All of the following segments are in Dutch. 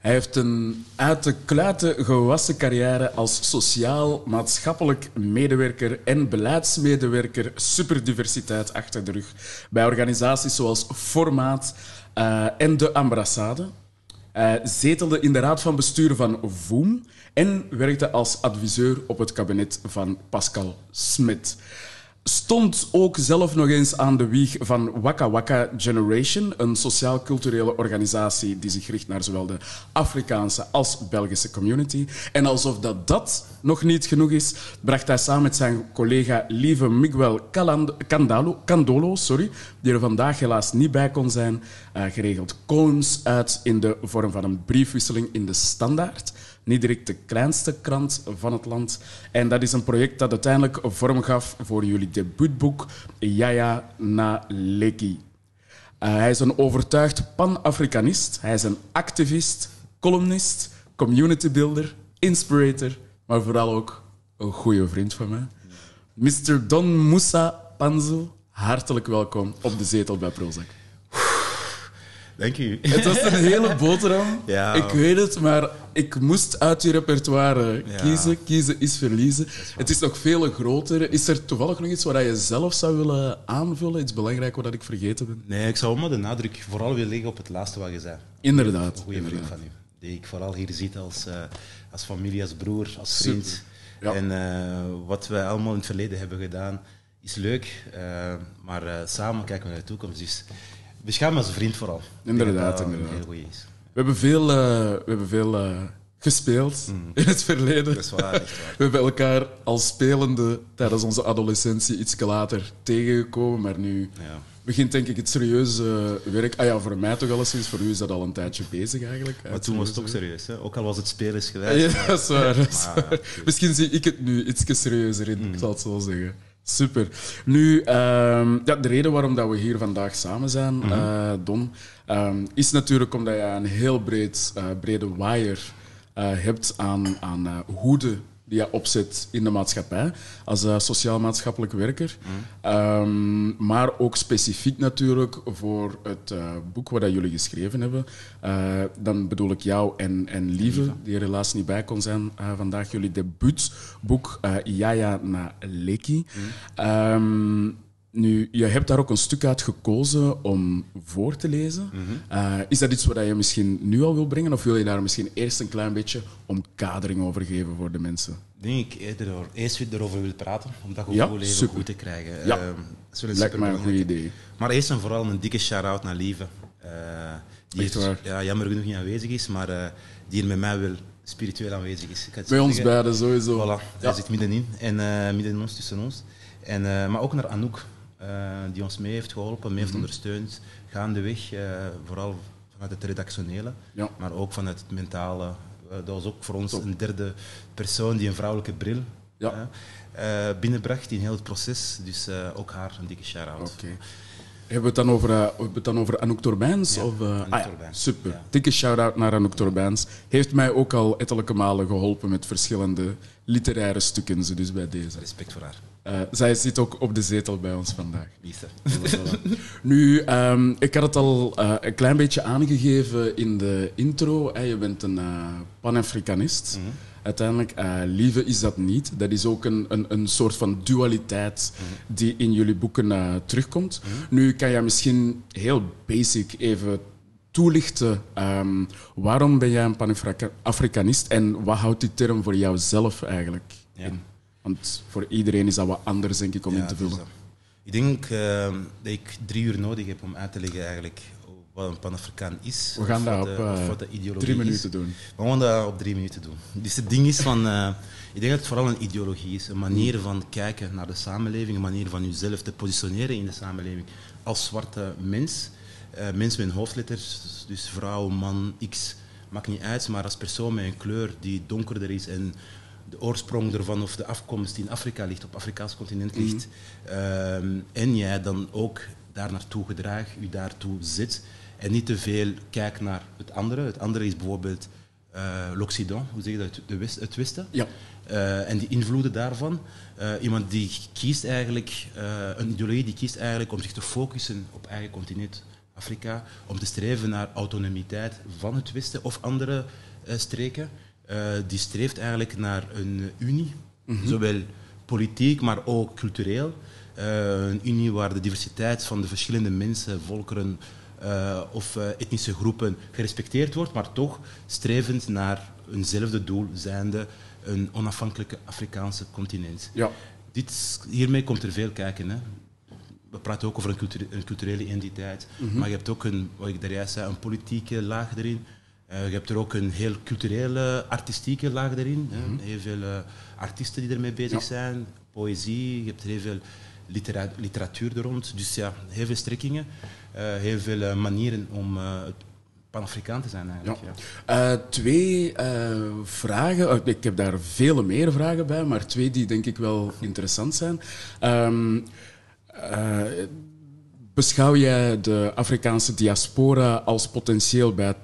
Hij heeft een uit de kluiten gewassen carrière als sociaal-maatschappelijk medewerker en beleidsmedewerker superdiversiteit achter de rug bij organisaties zoals Formaat uh, en de Ambassade. Hij zetelde in de raad van bestuur van VOEM en werkte als adviseur op het kabinet van Pascal Smit stond ook zelf nog eens aan de wieg van Waka Waka Generation, een sociaal-culturele organisatie die zich richt naar zowel de Afrikaanse als Belgische community. En alsof dat, dat nog niet genoeg is, bracht hij samen met zijn collega Lieve Miguel Candolo, sorry, die er vandaag helaas niet bij kon zijn, uh, geregeld columns uit in de vorm van een briefwisseling in de Standaard niet direct de kleinste krant van het land. En dat is een project dat uiteindelijk vorm gaf voor jullie debuutboek Yaya na Leki. Uh, hij is een overtuigd pan-Afrikanist. Hij is een activist, columnist, community builder, inspirator, maar vooral ook een goede vriend van mij. Mr. Don Moussa Panzo, hartelijk welkom op de zetel bij Prozac. Dank u. Het was een hele boterham. Ja. Ik weet het, maar ik moest uit je repertoire kiezen. Kiezen is verliezen. het is nog veel groter. Is er toevallig nog iets wat je zelf zou willen aanvullen? Iets belangrijks wat ik vergeten ben? Nee, ik zou maar de nadruk vooral willen leggen op het laatste wat je zei. Inderdaad. Een goede vriend van u. Die ik vooral hier zie als, uh, als familie, als broer, als vriend. En uh, wat wij allemaal in het verleden hebben gedaan, is leuk. Uh, maar samen kijken we naar de toekomst. Dus Beschouw als een vriend vooral. Inderdaad, inderdaad. Heel goed is. We hebben veel, uh, we hebben veel uh, gespeeld mm. in het verleden. Dat is waar, echt waar. We hebben elkaar als spelende tijdens onze adolescentie iets later tegengekomen, maar nu ja. begint denk ik het serieuze werk. Ah ja, voor mij toch alleszins, voor u is dat al een tijdje bezig eigenlijk. Maar toen was het ook serieus, hè? ook al was het spelen geweest. Ja, dat is waar. Dat is waar. Misschien zie ik het nu iets serieuzer in, mm. ik zal het zo zeggen. Super. Nu, ehm, ja, de reden waarom dat we hier vandaag samen zijn, mm Don, ehm, is natuurlijk omdat je een heel breed, uh, brede wire uh, hebt aan, aan hoede die je opzet in de maatschappij als uh, sociaal-maatschappelijk werker. Mm. Um, maar ook specifiek natuurlijk voor het uh, boek wat jullie geschreven hebben. Uh, dan bedoel ik jou en, en Lieve, die er helaas niet bij kon zijn vandaag. Jullie debuutboek Yaya na Leki. Mm. Um, nu, je hebt daar ook een stuk uit gekozen om voor te lezen. Mm is dat iets wat je misschien nu al wil brengen, of wil je daar misschien eerst een klein beetje omkadering over geven voor de mensen? Denk ik eerder eerst erover wil praten, om dat ja, even super. goed te krijgen. Ja, uh, lijkt mij een goed idee. Maar eerst en vooral een dikke shout-out naar Lieve. Uh, die Echt waar? ja, jammer genoeg niet aanwezig is, maar uh, die er met mij wel spiritueel aanwezig is. Ik Bij ons beiden sowieso. Voilà, ja. hij zit middenin. En midden in ons, tussen ons. En, maar ook naar Anouk. Eh, die ons mee heeft geholpen, mee heeft mhm. ondersteund, gaandeweg, uh, vooral vanuit het redactionele, maar ook vanuit het mentale. Eh, dat was ook voor ons een derde persoon die een vrouwelijke bril ja. binnenbracht in heel het proces. Dus ook haar een dikke shout-out. Hebben we het dan over, uh, hebben het dan over Anouk Torbijns? Ja, of, uh, ah, super. Ja. Dikke shout-out naar Anouk Torbijns. Heeft mij ook al ettelijke malen geholpen met verschillende literaire stukken, dus bij deze. Respect voor haar. Uh, zij zit ook op de zetel bij ons vandaag. nu, um, ik had het al uh, een klein beetje aangegeven in de intro. Hey, je bent een uh, Pan-Afrikanist. Mm -hmm. Uiteindelijk, lieve is dat niet. Dat is ook een, een, een soort van dualiteit mm -hmm. die in jullie boeken terugkomt. Mm -hmm. Nu kan je misschien heel basic even toelichten. Um, waarom ben jij een Pan-Afrikanist en wat houdt die term voor jouzelf eigenlijk ja. in? Want voor iedereen is dat wat anders, denk ik, om in te vullen. ik denk uh, dat ik drie uur nodig heb om uit te leggen eigenlijk wat een Pan-Afrikaan is. We gaan dat op uh, drie minuten is. doen. We gaan dat op drie minuten doen. Dus het ding is van... Uh, ik denk dat het vooral een ideologie is. Een manier van kijken naar de samenleving. Een manier van jezelf te positioneren in de samenleving. Als zwarte mens. Uh, mens met een hoofdletter. Dus vrouw, man, x. Maakt niet uit. Maar als persoon met een kleur die donkerder is en de oorsprong ervan of de afkomst in Afrika ligt, op Afrikaans continent ligt, ehm, en jij dan ook daar naartoe gedraagt, u daartoe zit en niet te veel kijkt naar het andere. Het andere is bijvoorbeeld uh, l'Occident, hoe zeg je dat, de west, het Westen. Ja. Uh, en die invloeden daarvan. Uh, iemand die kiest eigenlijk, een ideologie die kiest eigenlijk om zich te focussen op eigen continent, Afrika, om te streven naar autonomiteit van het Westen of andere streken. Uh, die streeft eigenlijk naar een unie, mm-hmm. zowel politiek, maar ook cultureel. Uh, een unie waar de diversiteit van de verschillende mensen, volkeren of etnische groepen gerespecteerd wordt, maar toch strevend naar eenzelfde doel, zijnde een onafhankelijke Afrikaanse continent. Ja. Dit, hiermee komt er veel kijken. Hè. We praten ook over een, culturele identiteit, mm-hmm. maar je hebt ook een, wat ik daar juist zei, een politieke laag erin. Uh, je hebt er ook een heel culturele, artistieke laag erin. Mm-hmm. Heel veel uh, artiesten die ermee bezig ja. zijn, poëzie, je hebt heel veel litera- literatuur er rond. Dus ja, heel veel strekkingen, uh, heel veel manieren om Pan-Afrikaan te zijn eigenlijk. Ja. Twee vragen, oh, ik heb daar vele meer vragen bij, maar twee die denk ik wel interessant zijn. Um, uh, beschouw jij de Afrikaanse diaspora als potentieel bij het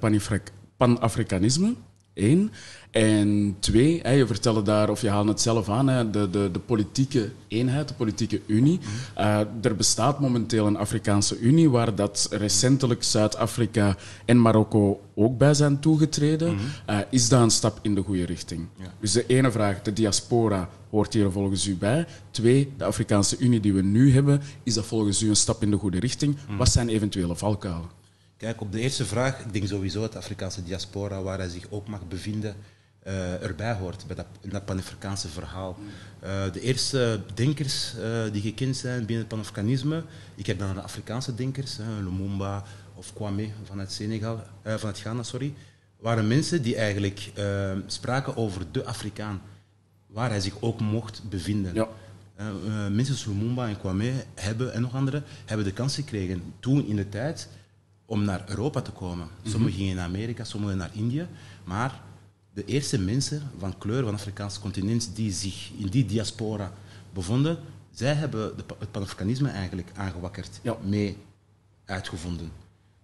Pan-Afrikanisme? Eén. En twee, je vertelde daar, of je haalde het zelf aan, de, de, de politieke eenheid, de politieke unie. Uh, er bestaat momenteel een Afrikaanse Unie waar dat recentelijk Zuid-Afrika en Marokko ook bij zijn toegetreden. Uh, is dat een stap in de goede richting? Ja. Dus de ene vraag, de diaspora, hoort hier volgens u bij? Twee, de Afrikaanse Unie die we nu hebben, is dat volgens u een stap in de goede richting? Wat zijn eventuele valkuilen? Kijk, op de eerste vraag, ik denk sowieso dat de Afrikaanse diaspora, waar hij zich ook mag bevinden, uh, erbij hoort bij dat, in dat Pan-Afrikaanse verhaal. Uh, de eerste denkers uh, die gekend zijn binnen het Pan-Afrikanisme, ik heb dan de Afrikaanse denkers, Lumumba of Kwame vanuit, Senegal, vanuit Ghana, sorry, waren mensen die eigenlijk spraken over de Afrikaan, waar hij zich ook mocht bevinden. Ja. mensen zoals Lumumba en Kwame hebben, en nog anderen hebben de kans gekregen toen in de tijd om naar Europa te komen. Sommigen mhm. gingen naar Amerika, sommigen naar Indië, maar de eerste mensen van kleur van het Afrikaanse continent die zich in die diaspora bevonden, zij hebben de, het Pan-Afrikanisme eigenlijk aangewakkerd, mee uitgevonden.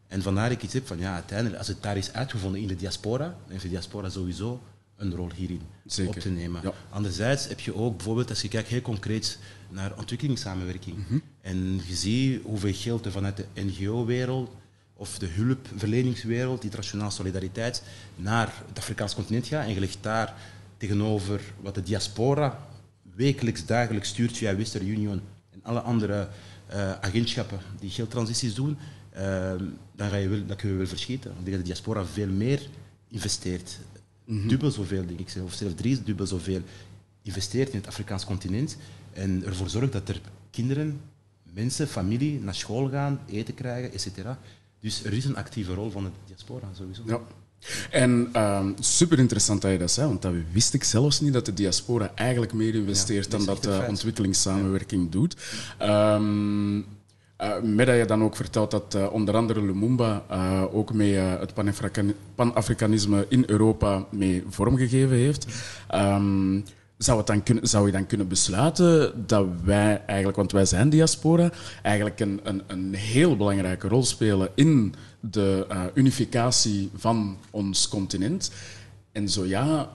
En vandaar ik iets heb van, ja, uiteindelijk, als het daar is uitgevonden in de diaspora, dan heeft de diaspora sowieso een rol hierin op te nemen. Anderzijds heb je ook bijvoorbeeld, als je kijkt heel concreet naar ontwikkelingssamenwerking, mhm. en je ziet hoeveel geld er vanuit de NGO-wereld of de hulpverleningswereld, internationale solidariteit, naar het Afrikaans continent gaat. En je legt daar tegenover wat de diaspora wekelijks, dagelijks stuurt via Western Union en alle andere uh, agentschappen die geldtransities doen, uh, dan, ga je wel, dan kun je wel verschieten. Ik denk dat de diaspora veel meer investeert. Mm Dubbel zoveel, denk ik, of zelfs drie dubbel zoveel investeert in het Afrikaans continent en ervoor zorgt dat er kinderen, mensen, familie naar school gaan, eten krijgen, etc. Dus er is een actieve rol van de diaspora, sowieso. Ja. En um, super interessant dat je dat zei, want dat wist ik zelfs niet dat de diaspora eigenlijk meer investeert dan dat de ontwikkelingssamenwerking doet. Um, uh, met dat je dan ook vertelt dat uh, onder andere Lumumba uh, ook mee het Pan-Afrikanisme in Europa mee vormgegeven heeft. Um, zou, het dan kunnen, zou je dan kunnen besluiten dat wij eigenlijk, want wij zijn diaspora, eigenlijk een, een, een heel belangrijke rol spelen in de uh, unificatie van ons continent? En zo ja,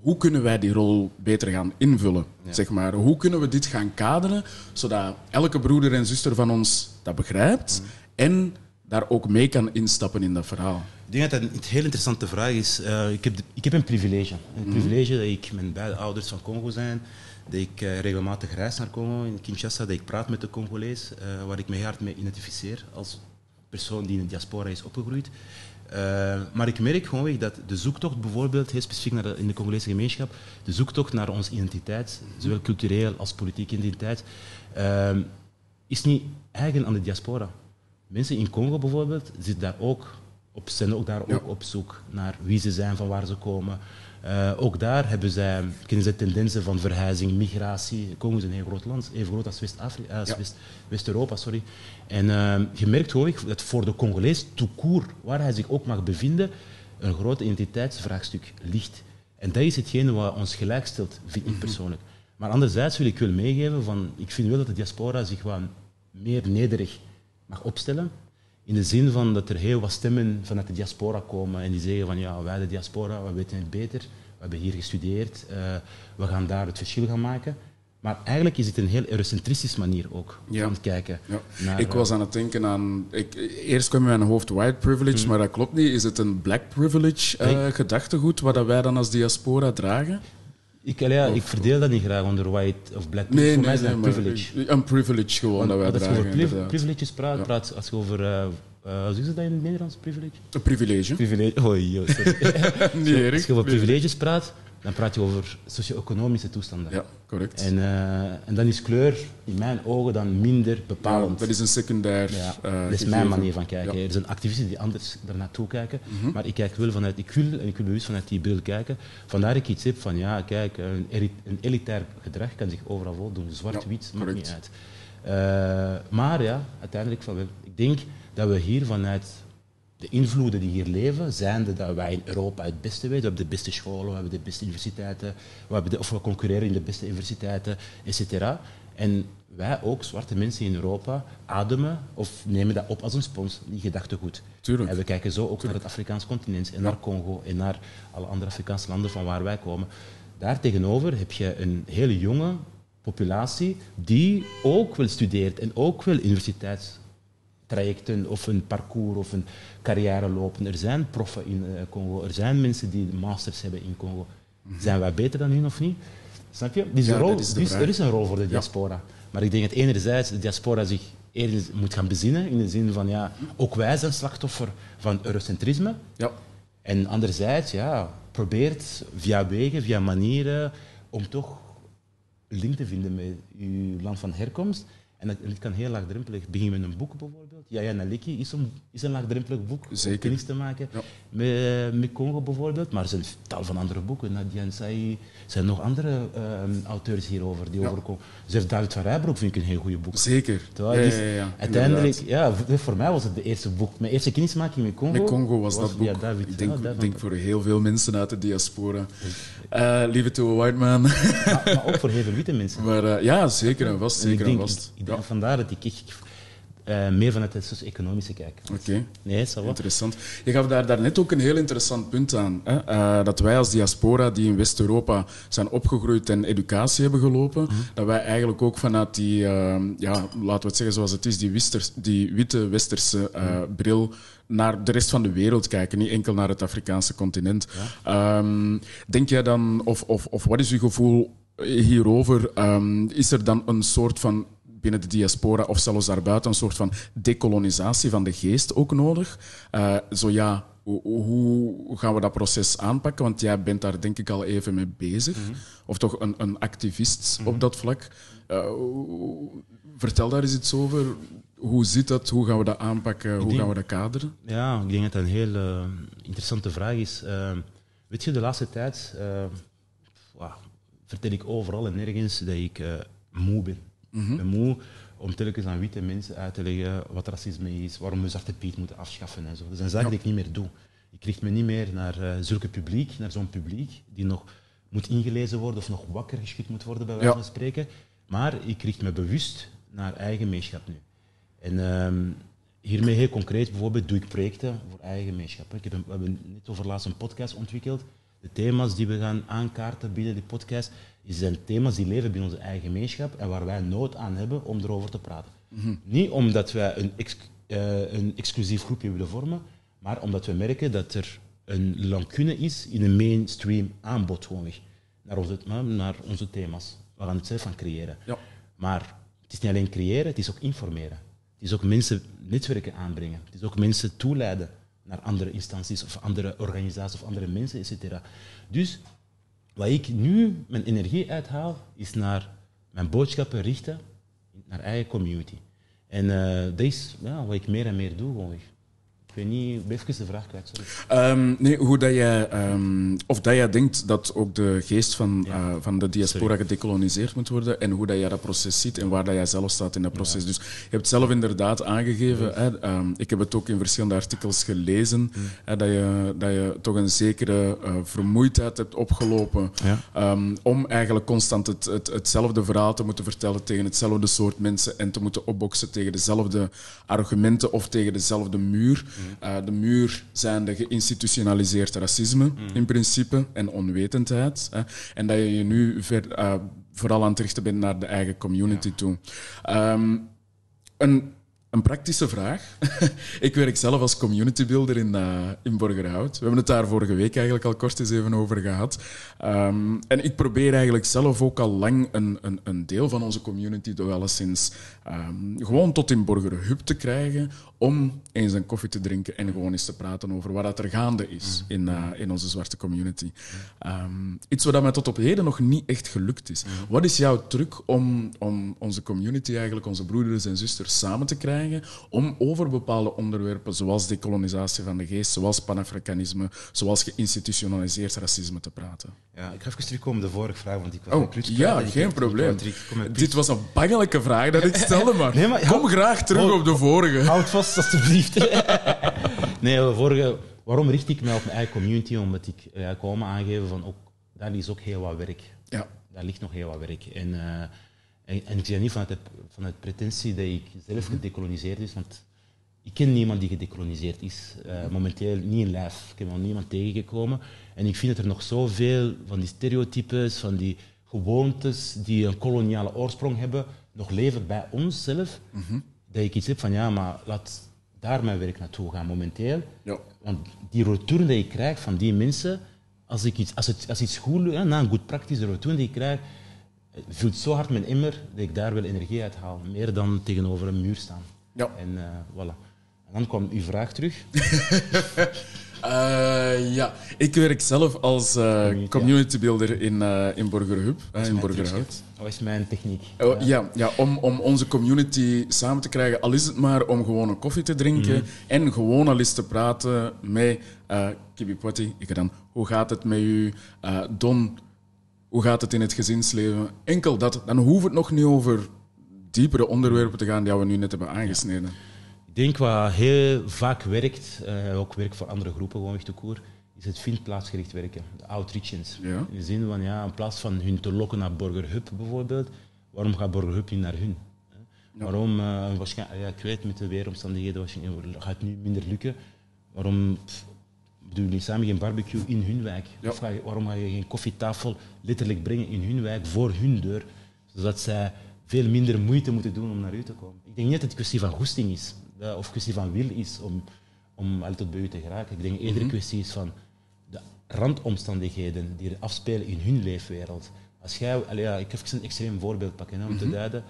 hoe kunnen wij die rol beter gaan invullen? Zeg maar? Hoe kunnen we dit gaan kaderen, zodat elke broeder en zuster van ons dat begrijpt mm. en daar ook mee kan instappen in dat verhaal? Ik denk dat dat een heel interessante vraag is. Uh, ik, heb, ik heb een privilege. Een mhm. privilege dat ik, mijn beide ouders van Congo zijn, dat ik uh, regelmatig reis naar Congo, in Kinshasa, dat ik praat met de Congolees, uh, waar ik me hard mee identificeer als persoon die in de diaspora is opgegroeid. maar ik merk gewoon dat de zoektocht bijvoorbeeld, heel specifiek naar de, in de Congolese gemeenschap, de zoektocht naar onze identiteit, zowel cultureel als politieke identiteit, is niet eigen aan de diaspora. Mensen in Congo bijvoorbeeld zitten daar ook op, zijn ook daar ook op zoek naar wie ze zijn, van waar ze komen. Uh, ook daar hebben zij, kennen zij tendensen van verhuizing, migratie. Congo is een heel groot land, even groot als West-Europa. Uh, West, West sorry. En uh, je merkt gewoon dat voor de Congolees, tout waar hij zich ook mag bevinden, een groot identiteitsvraagstuk ligt. En dat is hetgene wat ons gelijkstelt, vind ik mhm. persoonlijk. Maar anderzijds wil ik wel meegeven van, ik vind wel dat de diaspora zich wat meer nederig mag opstellen. In de zin van dat er heel wat stemmen vanuit de diaspora komen en die zeggen van ja, wij de diaspora, we weten het beter, we hebben hier gestudeerd, uh, we gaan daar het verschil gaan maken. Maar eigenlijk is het een heel eurocentristische manier ook Ja. van het kijken. Ja. naar, ik was aan het denken aan... Ik, eerst kwam in mijn hoofd white privilege, Mhm. maar dat klopt niet. Is het een black privilege eh, gedachtegoed, wat dat wij dan als diaspora dragen? Ik, ja, ik verdeel dat niet graag onder white of black. Nee, Voor nee, mij is dat nee, een maar privilege. Een privilege gewoon Want dat wij als je dragen. over priv- privileges praat, Ja. praat als je over... eh eh, hoe is dat in het Nederlands, privilege? Een privilege. Privilege. Oh, joh, sorry. Niet erg. Als je over Nee. privileges praat, dan praat je over socio-economische toestanden. Ja, correct. En, eh, en dan is kleur in mijn ogen dan minder Ja, bepalend. dat is een secundair Ja, eh, dat is mijn manier van kijken. Ja. Mhm. Er zijn activisten die anders daar naartoe kijken, maar ik kijk wel vanuit, ik wil en ik wil bewust vanuit die bril kijken. Vandaar dat ik iets heb van, ja, kijk, een, een elitair gedrag kan zich overal voordoen. Zwart, Ja, wit, maakt niet uit. Eh, maar ja, uiteindelijk van wel. Ik denk dat we hier vanuit de invloeden die hier leven, zijnde dat wij in Europa het beste weten. We hebben de beste scholen, we hebben de beste universiteiten, we hebben de, of we concurreren in de beste universiteiten, et cetera. En wij ook, zwarte mensen in Europa, ademen of nemen dat op als een spons, die gedachtegoed. Tuurlijk. En we kijken zo ook naar het Afrikaans continent en naar Congo en naar alle andere Afrikaanse landen van waar wij komen. Daartegenover heb je een hele jonge populatie die ook wel studeert en ook wel universiteitstrajecten of een parcours of een carrière lopen. Er zijn proffen in eh, Congo, er zijn mensen die masters hebben in Congo. Zijn wij beter dan hun of niet? Snap je? Dus Ja, rol, is dus er is een rol voor de diaspora. Maar ik denk dat enerzijds de diaspora zich eerder moet gaan bezinnen in de zin van ja, ook wij zijn slachtoffer van eurocentrisme. Ja, En anderzijds, ja, probeert via wegen, via manieren om toch link te vinden met uw land van herkomst. En dat, kan heel laagdrempelig. Begin met een boek bijvoorbeeld. Ja, ja, Naliki is een, is een laagdrempelig boek om Zeker. kennis te maken. Ja. Met, met Congo bijvoorbeeld. Maar er zijn tal van andere boeken. Nadia Nsai, er zijn nog andere ehm, auteurs hierover die Ja. overkomen. Zelfs David van Rijbroek vind ik een heel goed boek. zeker. Terwijl, Ja, dus ja, ja, ja, uiteindelijk, ja, voor- mij was het de eerste boek. Mijn eerste kennismaking met Congo, Met Congo was dat boek. David. ik denk, David voor heel veel mensen uit de diaspora. Eh leave it to a white man. maar, maar ook voor heel veel witte mensen. maar eh, ja, zeker en vast. Zeker en vast. ik, ik vandaar dat ik echt eh, meer vanuit het socio-economische kijk. Oké. Nee, ça va. Interessant. Je gaf daar, daar net ook een heel interessant punt aan. Hè? Eh, dat wij als diaspora die in West-Europa zijn opgegroeid en educatie hebben gelopen, Mhm. dat wij eigenlijk ook vanuit die, eh, ja, laten we het zeggen zoals het is, die, wisters, die witte westerse eh, Mhm. bril naar de rest van de wereld kijken, niet enkel naar het Afrikaanse continent. Ehm, denk jij dan, of, of, of wat is uw gevoel hierover? Ehm, is er dan een soort van binnen de diaspora of zelfs daarbuiten een soort van decolonisatie van de geest ook nodig? Eh, zo ja, hoe, hoe gaan we dat proces aanpakken? Want jij bent daar denk ik al even mee bezig. Of toch een, een activist op dat vlak. Eh, vertel daar eens iets over. Hoe zit dat? Hoe gaan we dat aanpakken? Hoe denk- gaan we dat kaderen? Ja, ik denk dat dat een heel eh, interessante vraag is. Eh, weet je, de laatste tijd vertel ik overal en nergens dat ik moe ben. Ik ben moe om telkens aan witte mensen uit te leggen wat racisme is, waarom we Zwarte Piet moeten afschaffen en zo. Dat zijn zaken die ik niet meer doe. Ik richt me niet meer naar eh, zulke publiek, naar zo'n publiek die nog moet ingelezen worden of nog wakker geschud moet worden, bij wijze Ja. van spreken. Maar ik richt me bewust naar eigen gemeenschap nu. En ehm, hiermee heel concreet, bijvoorbeeld, doe ik projecten voor eigen gemeenschappen. Ik heb een- we hebben net over laatst een podcast ontwikkeld. De thema's die we gaan aankaarten binnen die podcast, zijn thema's die leven binnen onze eigen gemeenschap en waar wij nood aan hebben om erover te praten. Niet omdat wij een, ex- eh, een exclusief groepje willen vormen, maar omdat we merken dat er een lacune is in een mainstream aanbod gewoonweg naar onze, naar onze thema's. We gaan het zelf van creëren. Ja. Maar het is niet alleen creëren, het is ook informeren. Het is ook mensen netwerken aanbrengen. Het is ook mensen toeleiden naar andere instanties of andere organisaties of andere mensen, etc. Dus wat ik nu mijn energie uithaal, is naar mijn boodschappen richten naar eigen community. En eh, dat is wat ik meer en meer doe. Gewoon. Ik weet niet, even de vraag kwijt. Sorry. Ehm, nee, hoe dat jij, ehm, of dat jij denkt dat ook de geest van, eh, van de diaspora gedecoloniseerd moet worden en hoe dat jij dat proces ziet en waar dat jij zelf staat in dat proces. Dus je hebt zelf inderdaad aangegeven, hè, ehm, ik heb het ook in verschillende artikels gelezen, hè, dat, je, dat je toch een zekere eh, vermoeidheid hebt opgelopen om eigenlijk constant het, het, hetzelfde verhaal te moeten vertellen tegen hetzelfde soort mensen en te moeten opboksen tegen dezelfde argumenten of tegen dezelfde muur. De muur zijn de geïnstitutionaliseerd racisme in principe en onwetendheid. Hè. En dat je je nu ver, vooral aan het richten bent naar de eigen community toe. Um, een een praktische vraag. ik werk zelf als community builder in, uh, in Borgerhout. We hebben het daar vorige week eigenlijk al kort eens even over gehad. Um, en ik probeer eigenlijk zelf ook al lang een, een, een deel van onze community toch alleszins um, gewoon tot in Borgerhub te krijgen om eens een koffie te drinken en gewoon eens te praten over wat er gaande is in, uh, in onze zwarte community. Um, iets wat mij tot op heden nog niet echt gelukt is. Wat is jouw truc om, om onze community, eigenlijk onze broeders en zusters, samen te krijgen? Om over bepaalde onderwerpen, zoals decolonisatie van de geest, zoals panafricanisme, zoals geïnstitutionaliseerd racisme te praten. Ja, ik ga even terugkomen op de vorige vraag, want ik was oh, Ja, geen probleem. Dit was een bangelijke vraag dat ik stelde, maar, nee, maar kom graag terug op de vorige. Houd vast, alstublieft. nee, de vorige... Waarom richt ik mij op mijn eigen community? Omdat ik ja, aangeven van ook, daar is ook heel wat werk. Ja. Daar ligt nog heel wat werk. En, uh, en, en ik zie niet vanuit de, vanuit pretentie dat ik zelf gedecoloniseerd is, want ik ken niemand die gedecoloniseerd is. Uh, momenteel niet in lijf. Ik heb nog niemand tegengekomen. En ik vind dat er nog zoveel van die stereotypes, van die gewoontes die een koloniale oorsprong hebben, nog leven bij onszelf. Mm Dat ik iets heb van ja, maar laat daar mijn werk naartoe gaan momenteel. Ja. Want die return die ik krijg van die mensen, als, ik iets, als, het, als iets goed lukt, na een goed praktische return die ik krijg, het voelt zo hard mijn immer dat ik daar wel energie uit haal. Meer dan tegenover een muur staan. Ja. En uh, voilà. En dan kwam uw vraag terug. Uh, ja, ik werk zelf als uh, community builder in, uh, in Borgerhub, in is mijn techniek. Oh, ja, ja om, om onze community samen te krijgen, al is het maar om gewoon een koffie te drinken mhm. en gewoon al eens te praten met uh, Kibipoti. Ik dan, hoe gaat het met u? Don, hoe gaat het in het gezinsleven? Enkel dat. Dan hoeft het nog niet over diepere onderwerpen te gaan die we nu net hebben aangesneden. Ik denk wat heel vaak werkt, uh, ook werkt voor andere groepen, gewoon te koer, is het vindplaatsgericht werken, de outreachings. Ja. In de zin van, ja, in plaats van hun te lokken naar Borgerhub bijvoorbeeld, waarom gaat Borgerhub niet naar hun? Ja. Waarom, uh, waarschijnlijk, ja, ik weet met de weeromstandigheden waarschijnlijk gaat het nu minder lukken. Waarom doen jullie samen geen barbecue in hun wijk? Of ga je, waarom ga je geen koffietafel letterlijk brengen in hun wijk, voor hun deur? Zodat zij veel minder moeite moeten doen om naar u te komen. Ik denk niet dat het kwestie van goesting is, of kwestie van wil is om, om altijd tot bij u te geraken. Ik denk eerder een mhm. kwestie is van de randomstandigheden die er afspelen in hun leefwereld. Als jij, ja, ik ga even een extreem voorbeeld pakken hè, om te mhm. duiden.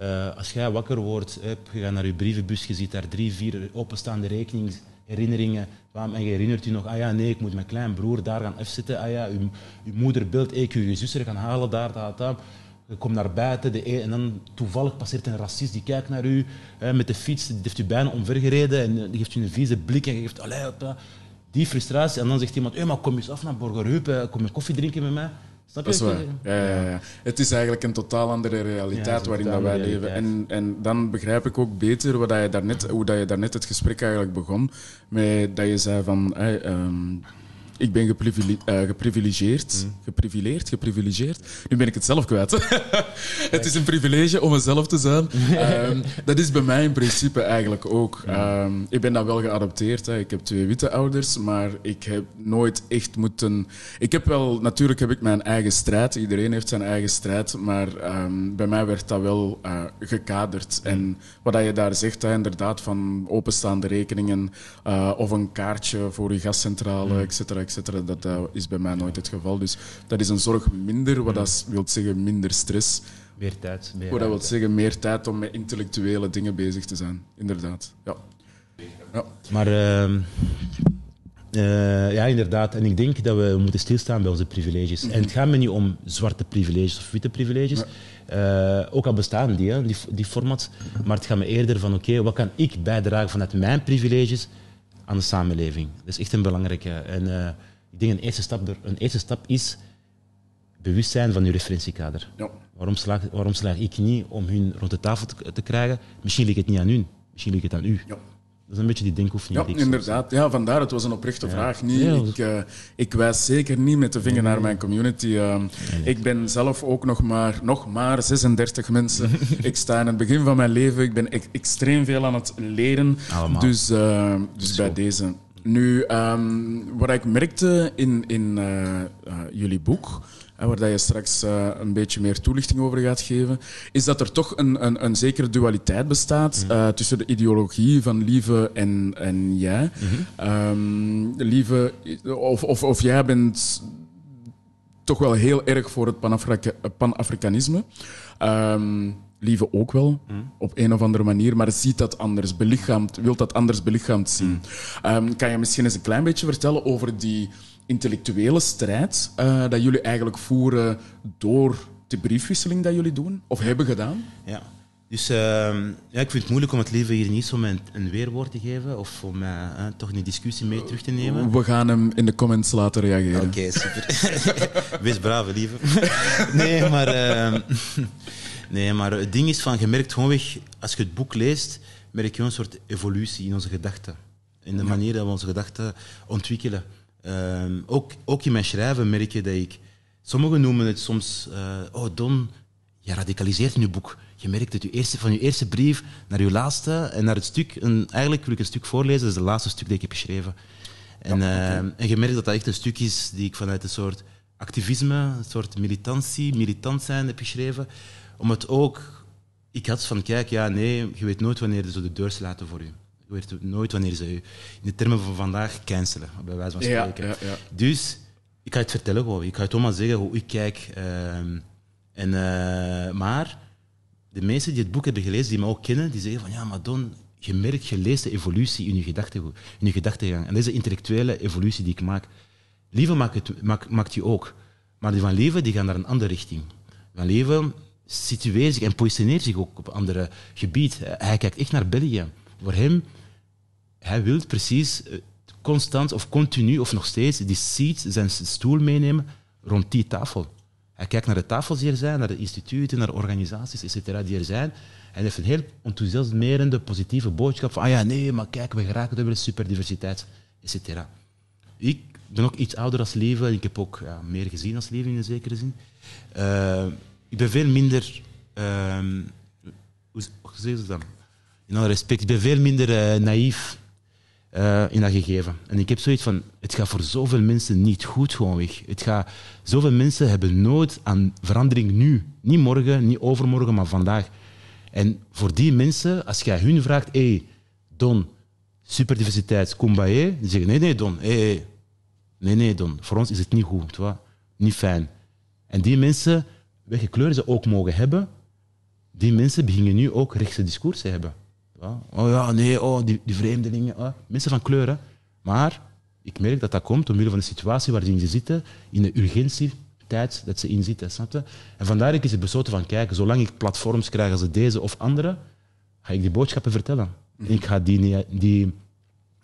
Uh, als jij wakker wordt, je gaat naar je brievenbus, je ziet daar drie, vier openstaande rekeningen herinneringen. En je herinnert je nog, ah ja, nee, ik moet mijn klein broer daar gaan afzetten. Ah ja, uw, uw moeder beeld, ik je zuster gaan halen daar, daar, daar. Je komt naar buiten de, en dan toevallig passeert een racist die kijkt naar u hè, met de fiets, die heeft u bijna omvergereden en die geeft u een vieze blik en je geeft, allee, die frustratie. En dan zegt iemand, hey, maar kom eens af naar Borgerheup, kom je koffie drinken met mij. Snap je? Dat is waar. Ja, ja, ja. Het is eigenlijk een totaal andere realiteit waarin dat wij leven. En, en dan begrijp ik ook beter wat je daarnet, hoe dat je daarnet het gesprek eigenlijk begon. Met dat je zei van... Hey, um, ik ben uh, geprivilegeerd. Mm. Geprivileerd, geprivilegeerd. Nu ben ik het zelf kwijt. het is een privilege om mezelf te zijn. um, dat is bij mij in principe eigenlijk ook. Um, ik ben dan wel geadopteerd. Hè. Ik heb twee witte ouders, maar ik heb nooit echt moeten... Ik heb wel... Natuurlijk heb ik mijn eigen strijd. Iedereen heeft zijn eigen strijd. Maar um, bij mij werd dat wel uh, gekaderd. En wat je daar zegt, hè, inderdaad, van openstaande rekeningen uh, of een kaartje voor je gascentrale, et cetera, dat uh, is bij mij nooit het geval. Dus dat is een zorg minder, wat dat wil zeggen minder stress. Meer tijd. Meer wat dat wil zeggen meer tijd om met intellectuele dingen bezig te zijn, inderdaad. Ja. ja. Maar uh, uh, ja, inderdaad. En ik denk dat we moeten stilstaan bij onze privileges. En het gaat me niet om zwarte privileges of witte privileges. Uh, ook al bestaan die, hè, die, die formats. Maar het gaat me eerder van, oké, wat kan ik bijdragen vanuit mijn privileges aan de samenleving. Dat is echt een belangrijke. En uh, ik denk een eerste stap, een eerste stap is bewustzijn van je referentiekader. Ja. Waarom, slaag, waarom slaag ik niet om hun rond de tafel te, te, krijgen? Misschien ligt het niet aan hun, misschien ligt het aan u. Ja. Is een beetje die denkoefening. Ja, inderdaad. Ja, vandaar. Het was een oprechte vraag. Ja, ik, eh, ik wijs zeker niet met de vinger naar mijn community. eh. Ik ben zelf ook nog maar, nog maar 36 mensen. ik sta in het begin van mijn leven. Ik ben e- extreem veel aan het leren. Allemaal. Dus, eh, dus bij deze. Nu, ehm, wat ik merkte in, in eh, eh, jullie boek, hè, waar dat je straks eh, een beetje meer toelichting over gaat geven, is dat er toch een, een, een zekere dualiteit bestaat eh, tussen de ideologie van Lieve en, en jij. Ehm, Lieve, of, of, of jij bent toch wel heel erg voor het Panafrika- Pan-Afrikanisme. Ehm, Lieve ook wel, op een of andere manier, maar ziet dat anders, belichaamd, wil dat anders belichaamd zien. Ehm, kan je misschien eens een klein beetje vertellen over die intellectuele strijd eh, dat jullie eigenlijk voeren door de briefwisseling dat jullie doen, of hebben gedaan? Ja. Dus ehm, ja, ik vind het moeilijk om het leven hier niet zo met een, een weerwoord te geven of om eh, toch een discussie mee terug te nemen. We gaan hem in de comments laten reageren. Oké, super. Wees braaf, lieve. nee, maar, ehm, nee, maar het ding is van, je merkt gewoonweg, als je het boek leest, merk je een soort evolutie in onze gedachten. In de manier dat we onze gedachten ontwikkelen. Ehm, ook, ook in mijn schrijven merk je dat ik... Sommigen noemen het soms... eh, oh, Don, je radicaliseert in je boek. Je merkt dat je eerste, van je eerste brief naar je laatste en naar het stuk... En eigenlijk wil ik een stuk voorlezen, dat is het laatste stuk dat ik heb geschreven. En, eh, en je merkt dat dat echt een stuk is die ik vanuit een soort activisme, een soort militantie, militant zijn heb geschreven. Om het ook... Ik had van, kijk, ja, nee, je weet nooit wanneer ze de deur sluiten voor je. Je weet nooit wanneer ze je, in de termen van vandaag, cancelen, bij wijze van spreken. ja, ja. Dus ik ga het vertellen gewoon. Ik ga het allemaal zeggen hoe ik kijk. ehm, en, eh, maar de mensen die het boek hebben gelezen, die me ook kennen, die zeggen van ja, maar Don, je merkt, je leest de evolutie in je, gedachtegoed, in je gedachtegang. En deze intellectuele evolutie die ik maak, Lieve maakt, het, maakt, maakt die ook. Maar die van Leven die gaan naar een andere richting. Van Leven situeert zich en positioneert zich ook op een andere gebied. Hij kijkt echt naar België. Voor hem, hij wil precies eh, constant of continu of nog steeds die seat, zijn stoel meenemen rond die tafel. Hij kijkt naar de tafels die er zijn, naar de instituten, naar de organisaties, et cetera, die er zijn. En heeft een heel enthousiasmerende, positieve boodschap van ah ja, nee, maar kijk, we geraken door de superdiversiteit, et cetera. Ik ben ook iets ouder als Leven en ik heb ook ja, meer gezien als Leven in een zekere zin. Eh, ik ben veel minder... ehm, hoe, zeg je dat? In alle respect, ik ben veel minder eh, naïef eh, in dat gegeven. En ik heb zoiets van, het gaat voor zoveel mensen niet goed gewoonweg. Het gaat, zoveel mensen hebben nood aan verandering nu. Niet morgen, niet overmorgen, maar vandaag. En voor die mensen, als jij hun vraagt, hé, hey, Don, superdiversiteit, Kumbaye, die zeggen, nee, nee, Don, nee, nee, Don, voor ons is het niet goed, niet fijn. En die mensen, welke kleuren ze ook mogen hebben, die mensen beginnen nu ook rechtse discours te hebben. Ja. Oh ja, nee, oh, die, die vreemdelingen. Oh. Mensen van kleuren. Maar ik merk dat dat komt omwille van de situatie waarin ze zitten, in de urgentietijd dat ze in zitten, snap je? En vandaar ik is het besloten van, kijk, zolang ik platforms krijg als deze of andere, ga ik die boodschappen vertellen. En ik ga die, die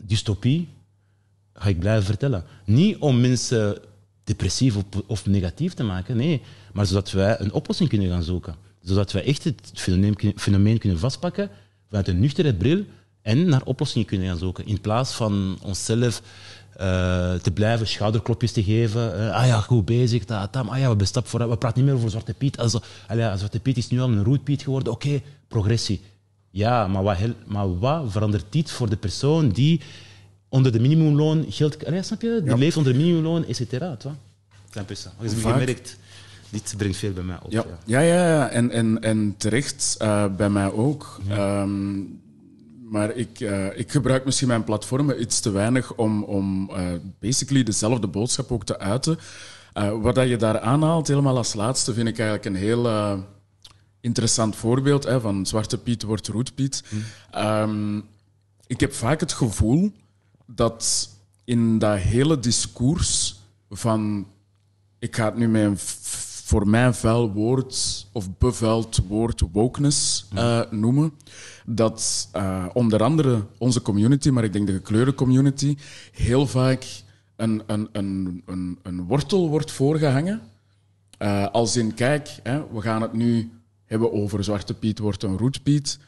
dystopie ga ik blijven vertellen. Niet om mensen depressief of, negatief te maken, nee, maar zodat wij een oplossing kunnen gaan zoeken. Zodat wij echt het fenomeen, kunnen vastpakken vanuit een nuchtere bril en naar oplossingen kunnen gaan zoeken. In plaats van onszelf uh, te blijven schouderklopjes te geven. Uh, ah ja, goed bezig, dat, dat, ah ja, we bestap voor, we praten niet meer over Zwarte Piet. Also, Zwarte Piet is nu al een roetpiet geworden. Oké, progressie. Ja, maar wat, maar wat verandert dit voor de persoon die onder de minimumloon geld... Allee, snap je? Die ja. leeft onder de minimumloon, et cetera. Dus je merkt, dit brengt veel bij mij op. Ja, ja, ja, ja. En, en, en terecht, uh, bij mij ook. Ja. Um, maar ik, uh, ik gebruik misschien mijn platformen iets te weinig om, om uh, basically dezelfde boodschap ook te uiten. Uh, wat dat je daar aanhaalt, helemaal als laatste, vind ik eigenlijk een heel interessant voorbeeld hè, van Zwarte Piet wordt Roetpiet. Mm. Um, ik heb vaak het gevoel dat in dat hele discours van ik ga het nu met een voor mij vuil woord of bevuild woord wokeness uh, noemen. Dat uh, onder andere onze community, maar ik denk de gekleurde community, heel vaak een, een, een, een, een wortel wordt voorgehangen. Uh, als in, kijk, hè, we gaan het nu hebben over Zwarte Piet wordt een Roetpiet.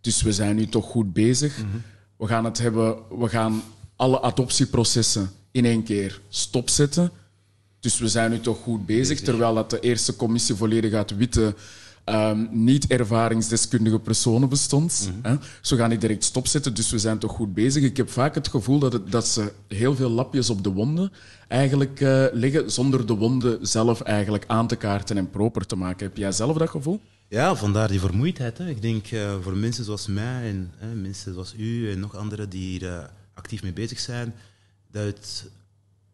Dus we zijn nu toch goed bezig. Mm -hmm. we gaan het hebben, we gaan alle adoptieprocessen in één keer stopzetten. Dus we zijn nu toch goed bezig, terwijl dat de eerste commissie volledig uit witte ehm, niet-ervaringsdeskundige personen bestond. hè. Zo gaan die direct stopzetten, dus we zijn toch goed bezig. Ik heb vaak het gevoel dat, het- dat ze heel veel lapjes op de wonden eigenlijk eh, leggen, zonder de wonden zelf eigenlijk aan te kaarten en proper te maken. Heb jij zelf dat gevoel? Ja, vandaar die vermoeidheid. Hè. Ik denk eh, voor mensen zoals mij en hè, mensen zoals u en nog anderen die hier eh, actief mee bezig zijn, dat, het-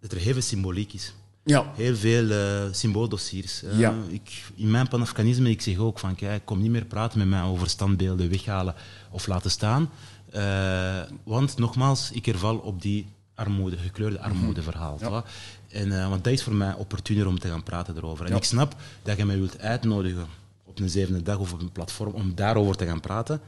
dat er heel veel symboliek is. Ja. Heel veel eh, symbooldossiers. Eh, Ja. ik, in mijn panafricanisme, ik zeg ook van, kijk, kom niet meer praten met mij over standbeelden weghalen of laten staan. Eh, want, nogmaals, ik herval op die armoede, gekleurde armoedeverhaal. toch? En, want dat is voor mij opportuner om te gaan praten erover. En ik snap dat je mij wilt uitnodigen op een zevende dag of op een platform om daarover te gaan praten.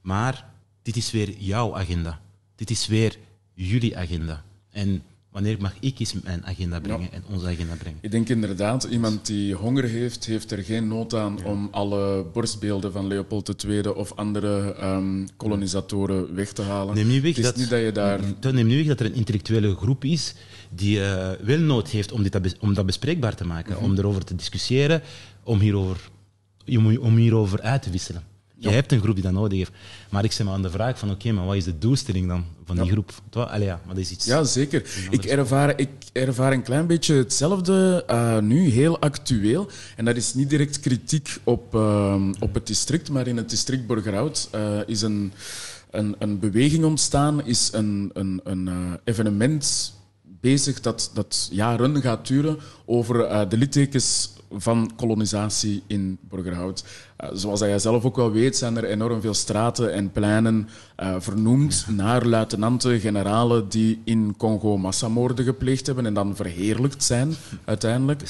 Maar dit is weer jouw agenda. Dit is weer jullie agenda. En wanneer mag ik eens mijn agenda brengen en onze agenda brengen? Ik denk inderdaad, iemand die honger heeft, heeft er geen nood aan om alle borstbeelden van Leopold II of andere ehm, kolonisatoren weg te halen. Neem niet weg dat, niet dat je daar... Neem niet weg dat er een intellectuele groep is die eh, wel nood heeft om, dit om dat bespreekbaar te maken, Mhm. om erover te discussiëren, om hierover, om hierover uit te wisselen. Je hebt een groep die dat nodig heeft. Maar ik zeg maar aan de vraag van, oké, maar wat is de doelstelling dan van die groep? Allee, ja, maar dat is iets... Ja, zeker. Ik ervaar, ik ervaar een klein beetje hetzelfde eh, nu, heel actueel. En dat is niet direct kritiek op, ehm, op het district, maar in het district Borgerhout eh, is een, een, een beweging ontstaan, is een, een, een eh, evenement bezig dat, dat jaren gaat duren over eh, de littekens van kolonisatie in Borgerhout. Eh, zoals dat jij zelf ook wel weet, zijn er enorm veel straten en pleinen eh, vernoemd naar luitenanten, generalen die in Congo massamoorden gepleegd hebben en dan verheerlijkt zijn uiteindelijk.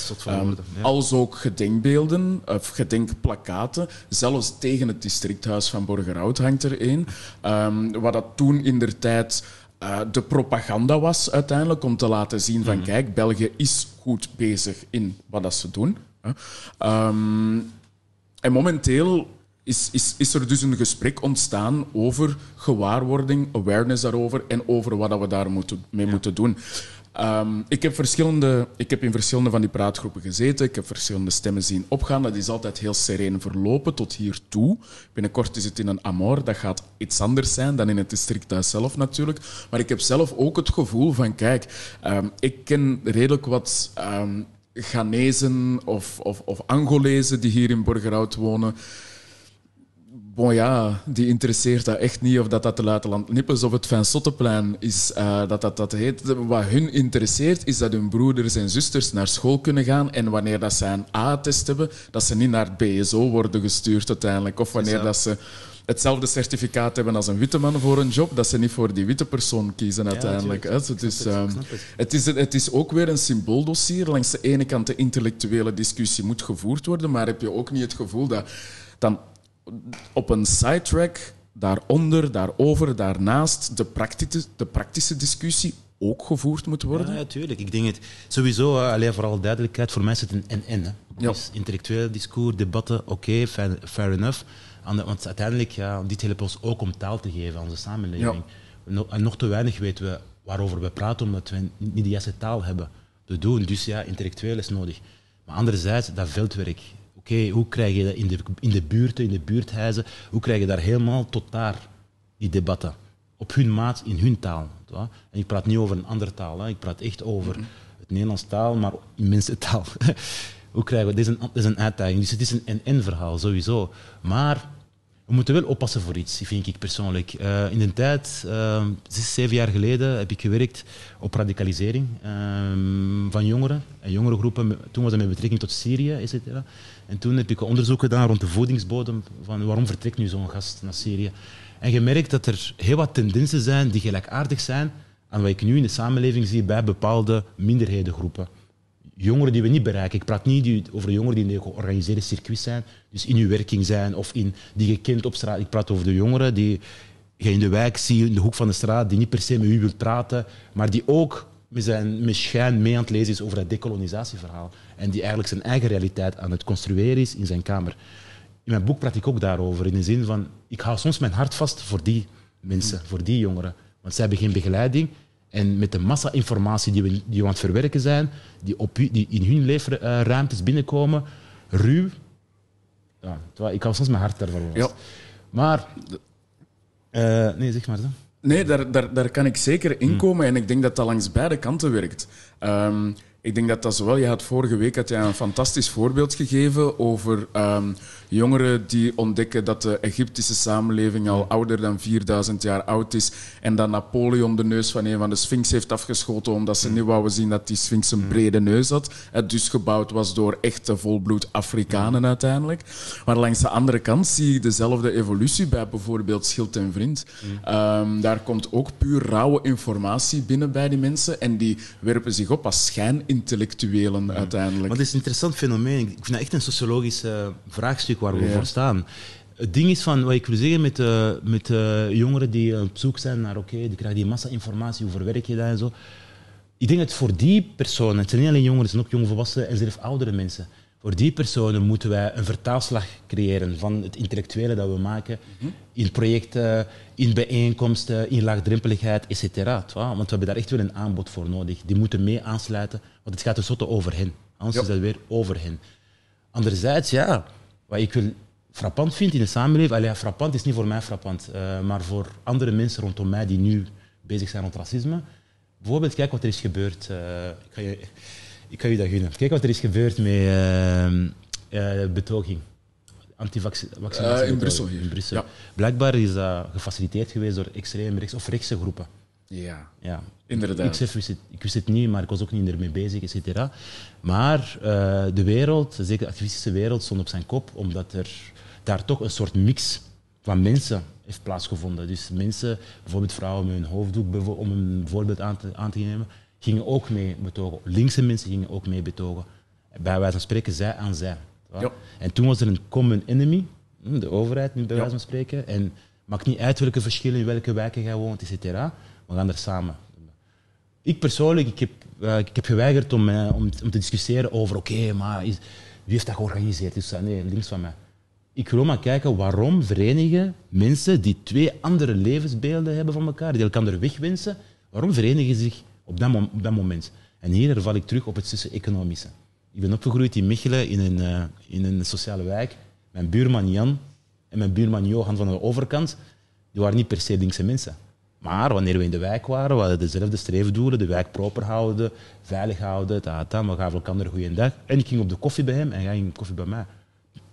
ja. Als ook gedenkbeelden of gedenkplakaten, zelfs tegen het districthuis van Borgerhout hangt er een. Ehm, wat dat toen in der tijd eh, de propaganda was uiteindelijk om te laten zien van kijk, België is goed bezig in wat dat ze doen. Ehm, en momenteel is, is, is er dus een gesprek ontstaan over gewaarwording, awareness daarover en over wat dat we daar moeten, mee moeten doen. Ehm, ik, heb verschillende, ik heb in verschillende van die praatgroepen gezeten. Ik heb verschillende stemmen zien opgaan. Dat is altijd heel sereen verlopen tot hiertoe. Binnenkort is het in een Amor. Dat gaat iets anders zijn dan in het districthuis zelf natuurlijk. Maar ik heb zelf ook het gevoel van, kijk, ehm, ik ken redelijk wat ehm Ghanezen of, of, of Angolezen die hier in Borgerhout wonen. Bon ja, die interesseert dat echt niet of dat dat de Luitenland Nippes of het Van Sotteplein is, eh, dat, dat dat heet. Wat hun interesseert is dat hun broeders en zusters naar school kunnen gaan en wanneer dat ze een A-test hebben, dat ze niet naar het BSO worden gestuurd uiteindelijk. Of wanneer dat ze hetzelfde certificaat hebben als een witte man voor een job, dat ze niet voor die witte persoon kiezen uiteindelijk. Het is, het, ehm, het is, het is ook weer een symbooldossier. Langs de ene kant de intellectuele discussie moet gevoerd worden, maar heb je ook niet het gevoel dat dan op een sidetrack daaronder, daarover, daarnaast de praktische, de praktische discussie ook gevoerd moet worden? Ja, natuurlijk. Ik denk het sowieso, eh, alleen voor alle duidelijkheid, voor mij is het een en-en. Ja. Dus intellectueel discours, debatten, oké, fair, fair enough. Want uiteindelijk, ja, dit helpt ons ook om taal te geven aan onze samenleving. En nog te weinig weten we waarover we praten, omdat we niet de juiste taal hebben te doen. Dus ja, intellectueel is nodig. Maar anderzijds, dat veldwerk. Oké, hoe krijg je dat in de, in de buurten, in de buurthuizen, hoe krijg je daar helemaal tot daar die debatten? Op hun maat, in hun taal. En ik praat niet over een andere taal, hè. ik praat echt over het Nederlands taal, maar in mensentaal. hoe krijgen we, dit is een, dit is een uitdaging. Dus het is een en-en verhaal, sowieso. Maar we moeten wel oppassen voor iets, vind ik persoonlijk. Eh, in de tijd, eh, zes, zeven jaar geleden, heb ik gewerkt op radicalisering ehm, van jongeren en jongerengroepen. Toen was dat met betrekking tot Syrië, et cetera. En toen heb ik een onderzoek gedaan rond de voedingsbodem, van waarom vertrekt nu zo'n gast naar Syrië. En je merkt dat er heel wat tendensen zijn die gelijkaardig zijn aan wat ik nu in de samenleving zie bij bepaalde minderhedengroepen jongeren die we niet bereiken. Ik praat niet over jongeren die in de georganiseerde circuit zijn, dus in uw werking zijn of in, die je kent op straat. Ik praat over de jongeren die je in de wijk ziet, in de hoek van de straat, die niet per se met u wilt praten, maar die ook met zijn met schijn mee aan het lezen is over dat decolonisatieverhaal. En die eigenlijk zijn eigen realiteit aan het construeren is in zijn kamer. In mijn boek praat ik ook daarover, in de zin van, ik hou soms mijn hart vast voor die mensen, voor die jongeren. Want zij hebben geen begeleiding. En met de massa-informatie die we, die we aan het verwerken zijn, die, op, die in hun leefruimtes binnenkomen, ruw. Ja, ik hou soms mijn hart daarvoor vast. Ja. Maar... eh, nee, zeg maar. Zo. Nee, daar, daar, daar kan ik zeker in komen. En ik denk dat dat langs beide kanten werkt. Ehm, ik denk dat dat zowel... Je had vorige week had jij een fantastisch voorbeeld gegeven over ehm, jongeren die ontdekken dat de Egyptische samenleving al ouder dan 4000 jaar oud is en dat Napoleon de neus van een van de Sphinx heeft afgeschoten omdat ze niet wouden zien dat die Sphinx een brede neus had. Het dus gebouwd was door echte volbloed Afrikanen uiteindelijk. Maar langs de andere kant zie je dezelfde evolutie bij bijvoorbeeld Schild en Vriend. Ehm, daar komt ook puur rauwe informatie binnen bij die mensen en die werpen zich op als schijnintellectuelen uiteindelijk. Maar het is een interessant fenomeen. Ik vind dat echt een sociologisch vraagstuk waar we Ja. voor staan. Het ding is van, wat ik wil zeggen met, eh, met eh, jongeren die op zoek zijn naar, oké, die krijgen die massa-informatie, hoe verwerk je dat en zo. Ik denk dat voor die personen, het zijn niet alleen jongeren, het zijn ook jongvolwassenen en zelfs oudere mensen. Voor die personen moeten wij een vertaalslag creëren van het intellectuele dat we maken in projecten, in bijeenkomsten, in laagdrempeligheid, et cetera. Want we hebben daar echt wel een aanbod voor nodig. Die moeten mee aansluiten, want het gaat tenslotte over hen. Anders Ja. is dat weer over hen. Anderzijds, ja, wat ik wil frappant vind in de samenleving, allee, frappant is niet voor mij frappant, eh, maar voor andere mensen rondom mij die nu bezig zijn rond racisme. Bijvoorbeeld, kijk wat er is gebeurd. eh, ik, ga je, ik ga je dat gunnen. Kijk wat er is gebeurd met eh, betoging. Antivaccinatie. In Brussel hier. In Brussel. Ja. Blijkbaar is dat gefaciliteerd geweest door extreemrechts of rechtse groepen. Ja, Ja. inderdaad. Ik, zelf wist het, ik wist het niet, maar ik was ook niet ermee bezig, et cetera. Maar eh, de wereld, zeker de activistische wereld, stond op zijn kop, omdat er daar toch een soort mix van mensen heeft plaatsgevonden. Dus mensen, bijvoorbeeld vrouwen met een hoofddoek, om een voorbeeld aan te, aan te nemen, gingen ook mee betogen. Linkse mensen gingen ook mee betogen. Bij wijze van spreken, zij aan zij. Ja. En toen was er een common enemy, hm, de overheid nu bij wijze van spreken. En maakt niet uit welke verschillen, in welke wijken jij woont, et cetera. We gaan er samen. Ik persoonlijk, ik heb, eh, ik heb geweigerd om, eh, om, om te discussiëren over, oké, maar wie heeft dat georganiseerd? Dus, eh, nee, links van mij. Ik wil maar kijken waarom verenigen mensen die twee andere levensbeelden hebben van elkaar, die elkaar wegwensen, waarom verenigen ze zich op dat, dat moment? En hier val ik terug op het socio-economische. Ik ben opgegroeid in Mechelen, in een, in een sociale wijk. Mijn buurman Jan en mijn buurman Johan van de overkant, die waren niet per se linkse mensen. Maar wanneer we in de wijk waren, we hadden dezelfde streefdoelen, de wijk proper houden, veilig houden, ta, ta, we gaven elkaar een goede dag. En ik ging op de koffie bij hem en hij ging op koffie bij mij.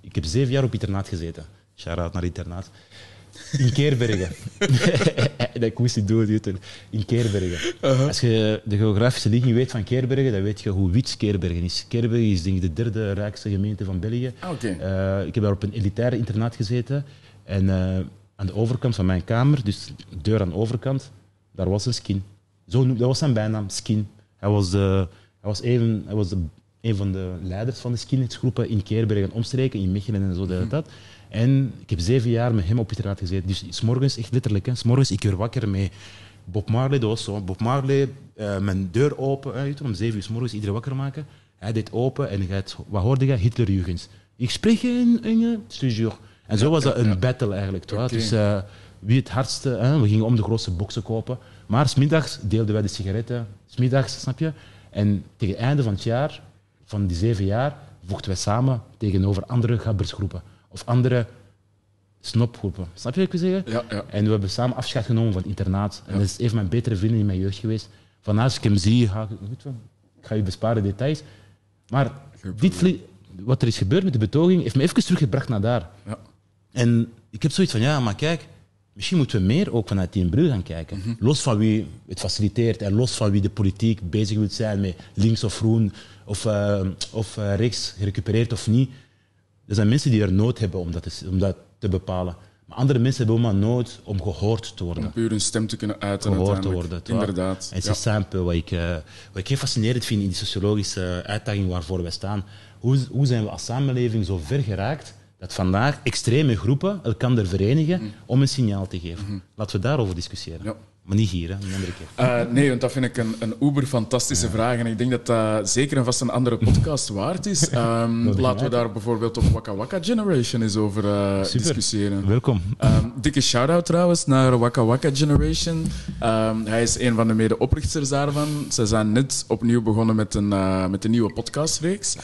Ik heb zeven jaar op internaat gezeten. Shout-out naar internaat. In Keerbergen. dat moest ik doen, dit. in Keerbergen. Als je de geografische ligging weet van Keerbergen, dan weet je hoe wit Keerbergen is. Keerbergen is denk ik de derde rijkste gemeente van België. Ah. Eh, ik heb daar op een elitaire internaat gezeten. En eh, aan de overkant van mijn kamer, dus de deur aan de overkant, daar was een skin. Zo dat was zijn bijnaam, skin. Hij was, de, hij was, even, hij was de, een van de leiders van de skinheadsgroepen in Keerbergen en omstreken, in Mechelen en zo, dat, dat. En ik heb zeven jaar met hem op internaat gezeten. Dus s morgens, echt letterlijk, hè, s morgens, ik werd wakker met Bob Marley, dat was zo. Bob Marley, eh, mijn deur open, hè, om zeven uur s morgens iedereen wakker maken. Hij deed open en hij wat hoorde je? Hitlerjugends. Ik spreek geen Engels, jure. En zo was dat een battle eigenlijk. toch? Dus eh, wie het hardste, hè, we gingen om de grootste boksen kopen. Maar smiddags deelden wij de sigaretten, smiddags, snap je? En tegen het einde van het jaar, van die zeven jaar, vochten wij samen tegenover andere gabbersgroepen. Of andere snopgroepen. Snap je wat ik wil zeggen? Ja, ja. En we hebben samen afscheid genomen van het internaat. En dat is een van mijn betere vrienden in mijn jeugd geweest. Vandaar als ik hem zie, ga ik, ik ga je besparen details. Maar dit, wat er is gebeurd met de betoging heeft me even teruggebracht naar daar. Ja. En ik heb zoiets van, ja, maar kijk, misschien moeten we meer ook vanuit die bril gaan kijken. Mhm. Los van wie het faciliteert en los van wie de politiek bezig wil zijn met links of groen of, eh, of eh, rechts, gerecupereerd of niet. Er zijn mensen die er nood hebben om dat te, om dat te bepalen. Maar andere mensen hebben ook maar nood om gehoord te worden Om puur hun stem te kunnen uiten. gehoord te worden. Inderdaad. En het Ja. is simpel wat ik, eh, wat ik heel fascinerend vind in die sociologische uitdaging waarvoor wij staan. Hoe, hoe zijn we als samenleving zo ver geraakt dat vandaag extreme groepen elkaar verenigen om een signaal te geven? Laten we daarover discussiëren. Ja. Maar niet hier, hè, een andere keer. Uh, nee, want dat vind ik een, een uber-fantastische ja. vraag. En ik denk dat dat zeker en vast een andere podcast waard is. Um, laten we daar bijvoorbeeld op Waka Waka Generation eens over uh, discussiëren. Welkom. Um, dikke shout-out trouwens naar Waka Waka Generation. Um, hij is een van de medeoprichters daarvan. Ze zijn net opnieuw begonnen met een, uh, met een nieuwe podcastreeks.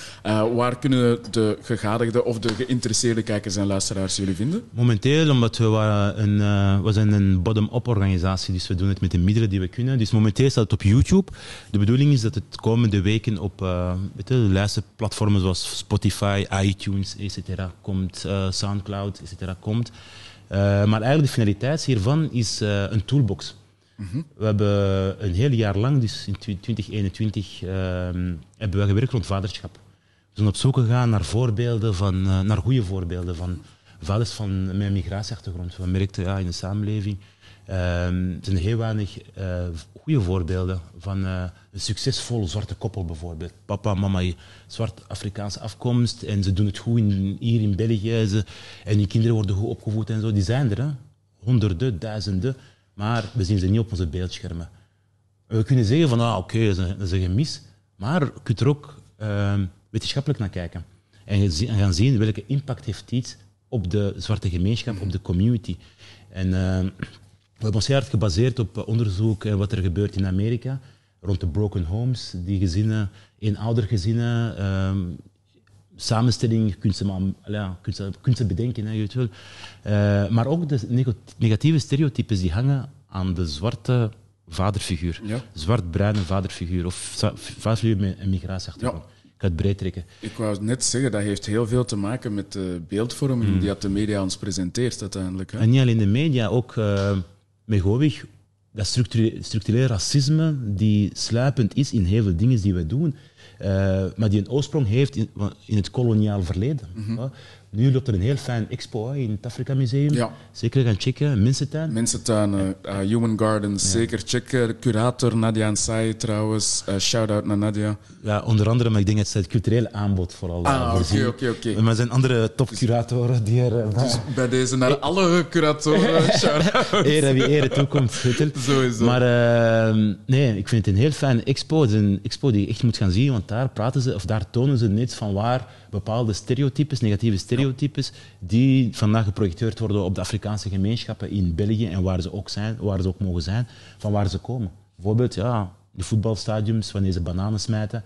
waar kunnen de gegadigden of de geïnteresseerde kijkers en luisteraars jullie vinden? Momenteel, omdat we, waren een, we zijn een bottom-up organisatie dus we doen het met de middelen die we kunnen. Dus momenteel staat het op YouTube. De bedoeling is dat het komende weken op uh, weet je, de platformen zoals Spotify, iTunes, etc. komt, uh, Soundcloud, etc. komt. Uh, maar eigenlijk de finaliteit hiervan is een toolbox. Mm -hmm. We hebben een heel jaar lang, dus in 2021, ehm, hebben we gewerkt rond vaderschap. We zijn op zoek gegaan naar voorbeelden van, naar goede voorbeelden van vaders van met een migratieachtergrond. We merkten ja, in de samenleving er zijn heel weinig uh, goede voorbeelden van uh, een succesvol zwarte koppel bijvoorbeeld. Papa mama, zwart-Afrikaanse afkomst en ze doen het goed hier in België. Ze, en die kinderen worden goed opgevoed en zo. Die zijn er, hè? honderden, duizenden, maar we zien ze niet op onze beeldschermen. We kunnen zeggen van, ah, oké, okay, dat is een gemis, maar je kunt er ook uh, wetenschappelijk naar kijken. En gaan zien welke impact heeft iets op de zwarte gemeenschap, op de community. En ehm, we hebben ons heel hard gebaseerd op onderzoek en wat er gebeurt in Amerika rond de broken homes, die gezinnen, eenoudergezinnen, um, samenstelling, je kunt ze, maar, ja, kunt ze, kunt ze bedenken. Uh, maar ook de negatieve stereotypes die hangen aan de zwarte vaderfiguur. Ja. Zwart-bruine vaderfiguur of vaderfiguur met een migratieachtergrond. Ja. Ik ga het breed trekken. Ik wou net zeggen, dat heeft heel veel te maken met de beeldvorming mm. die de media ons presenteert uiteindelijk. Hè? En niet alleen de media, ook... Uh, met Govig, dat structureel racisme die sluipend is in heel veel dingen die we doen, uh, maar die een oorsprong heeft in, in het koloniaal verleden. Mm -hmm. Nu loopt er een heel fijn expo in het Afrika Museum. Ja. Zeker gaan checken. Mensentuin. Mensentuin, uh, Human Gardens. Zeker checken. De curator Nadia Ansai trouwens. Uh, Shout-out naar Nadia. Ja, onder andere, maar ik denk dat het culturele aanbod vooral Ah, oké, oké, oké. Maar er zijn andere topcuratoren die er... Dus bij deze naar alle curatoren, shout-out. Eer wie ere toekomt. Sowieso. Maar uh, nee, ik vind het een heel fijne expo. Het is een expo die je echt moet gaan zien, want daar praten ze, of daar tonen ze net van waar bepaalde stereotypes, negatieve stereotypes, die vandaag geprojecteerd worden op de Afrikaanse gemeenschappen in België en waar ze ook zijn, waar ze ook mogen zijn, van waar ze komen. Bijvoorbeeld, ja, de voetbalstadiums, wanneer ze bananen smijten.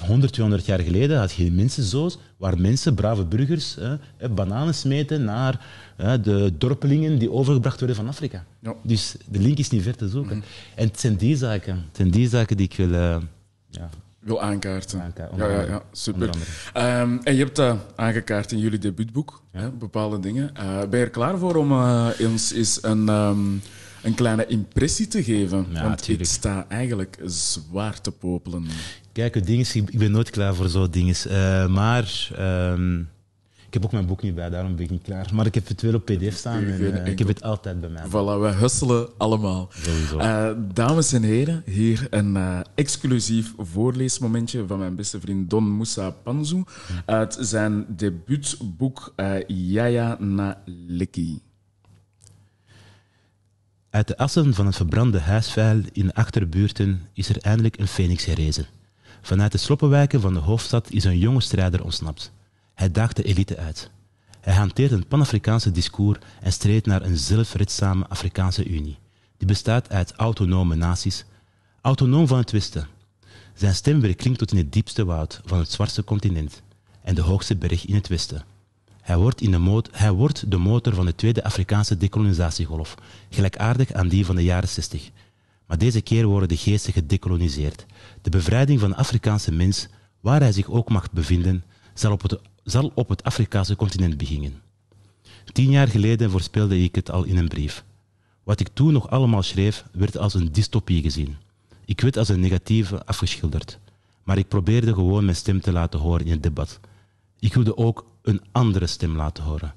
100, 200 jaar geleden had je mensen zo's, waar mensen, brave burgers, bananen smeten naar de dorpelingen die overgebracht werden van Afrika. Ja. Dus de link is niet ver te zoeken. Mhm. En het zijn die zaken, het zijn die zaken die ik wil uh, ja, wil aankaarten. ja, ja, ja, super. Um, en je hebt dat aangekaart in jullie debuutboek, hè, bepaalde dingen. Uh, ben je er klaar voor om uh, ons eens een, um, een kleine impressie te geven? Ja, Want tuurlijk. ik sta eigenlijk zwaar te popelen. Kijk, ding is, ik ben nooit klaar voor zo'n dingen. Maar... Um, ik heb ook mijn boek niet bij, daarom ben ik niet klaar. Maar ik heb het wel op pdf staan en uh, ik heb het altijd bij mij. Voilà, we hustelen allemaal. Uh, dames en heren, hier een uh, exclusief voorleesmomentje van mijn beste vriend Don Moussa Panzu uit zijn debuutboek Yaya na Leki. Uit de assen van het verbrande huisvuil in de achterbuurten is er eindelijk een phoenix gerezen. Vanuit de sloppenwijken van de hoofdstad is een jonge strijder ontsnapt. Hij daagt de elite uit. Hij hanteert een Pan-Afrikaanse discours en streed naar een zelfredzame Afrikaanse Unie. Die bestaat uit autonome naties, autonoom van het Westen. Zijn stem klinkt tot in het diepste woud van het Zwarte continent en de hoogste berg in het Westen. Hij wordt, in de hij wordt de motor van de tweede Afrikaanse decolonisatiegolf, gelijkaardig aan die van de jaren 60. Maar deze keer worden de geesten gedecoloniseerd. De bevrijding van de Afrikaanse mens, waar hij zich ook mag bevinden, zal op het zal op het Afrikaanse continent beginnen. Tien jaar geleden voorspelde ik het al in een brief. Wat ik toen nog allemaal schreef, werd als een dystopie gezien. Ik werd als een negatieve afgeschilderd. Maar ik probeerde gewoon mijn stem te laten horen in het debat. Ik wilde ook een andere stem laten horen.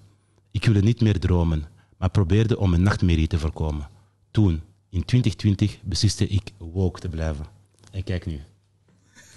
Ik wilde niet meer dromen, maar probeerde om een nachtmerrie te voorkomen. Toen, in 2020, besliste ik woke te blijven. En kijk nu.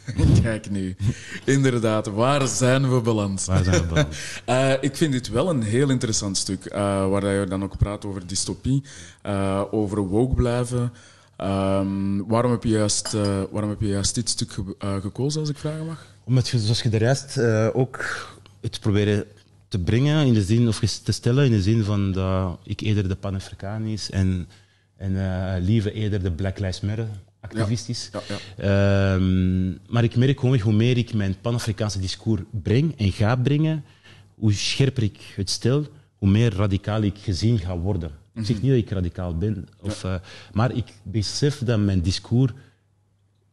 Kijk nu. Inderdaad, waar zijn we beland? Waar zijn we beland? Uh, ik vind dit wel een heel interessant stuk, uh, waar je dan ook praat over dystopie, uh, over woke blijven. Um, waarom, heb je juist, waarom heb je juist dit stuk ge gekozen, als ik vragen mag? Omdat je, zoals je de rest ook het proberen te brengen, in de zin, of te stellen in de zin van dat ik eerder de Pan-Afrikaan en, en Lieve eerder de Black Lives Matter activistisch. Ja, ja, um, maar ik merk gewoon hoe meer ik mijn Pan-Afrikaanse discours breng en ga brengen, hoe scherper ik het stel, hoe meer radicaal ik gezien ga worden. Ik zeg mhm. niet dat ik radicaal ben, of, uh, maar ik besef dat mijn discours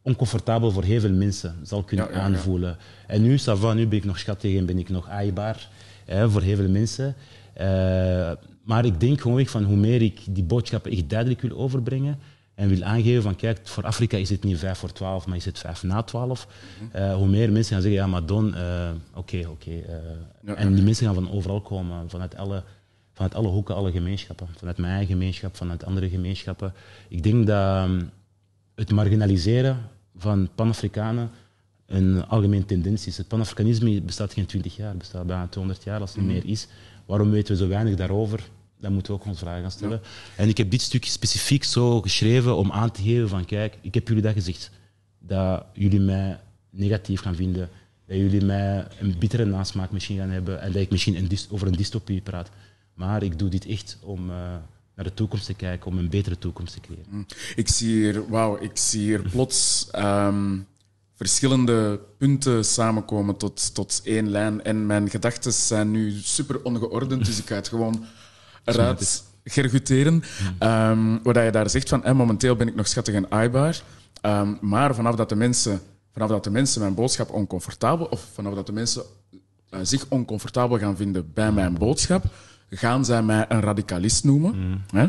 oncomfortabel voor heel veel mensen zal kunnen aanvoelen. En nu, Savan, nu ben ik nog schattig en ben ik nog aaibaar hè, voor heel veel mensen. Uh, maar ik denk gewoon van hoe meer ik die boodschappen echt duidelijk wil overbrengen, en wil aangeven van kijk, voor Afrika is het niet 5 voor 12, maar is het 5 na 12. Uh, hoe meer mensen gaan zeggen, ja, maar Don, uh, oké, oké. Okay, ja, en die mensen gaan van overal komen, vanuit alle, vanuit alle hoeken, alle gemeenschappen. Vanuit mijn eigen gemeenschap, vanuit andere gemeenschappen. Ik denk dat um, het marginaliseren van Pan-Afrikanen een algemene tendens is. Het Pan-Afrikanisme bestaat geen 20 jaar, bestaat bijna 200 jaar als het mm. meer is. Waarom weten we zo weinig daarover? Dat moeten we ook ons vragen gaan stellen. En ik heb dit stukje specifiek zo geschreven om aan te geven van kijk, ik heb jullie dat gezegd. Dat jullie mij negatief gaan vinden. Dat jullie mij een bittere nasmaak misschien gaan hebben. En dat ik misschien een over een dystopie praat. Maar ik doe dit echt om uh, naar de toekomst te kijken, om een betere toekomst te creëren. Mm. Ik zie hier, wauw, ik zie hier plots um, verschillende punten samenkomen tot, tot één lijn. En mijn gedachten zijn nu super ongeordend, dus ik ga het gewoon eruit gerguteren. Um, waar je daar zegt van, eh, momenteel ben ik nog schattig en aaibaar. Um, maar vanaf dat, de mensen, vanaf dat de mensen mijn boodschap oncomfortabel, of vanaf dat de mensen uh, zich oncomfortabel gaan vinden bij mijn boodschap, gaan zij mij een radicalist noemen. Mm. Hè?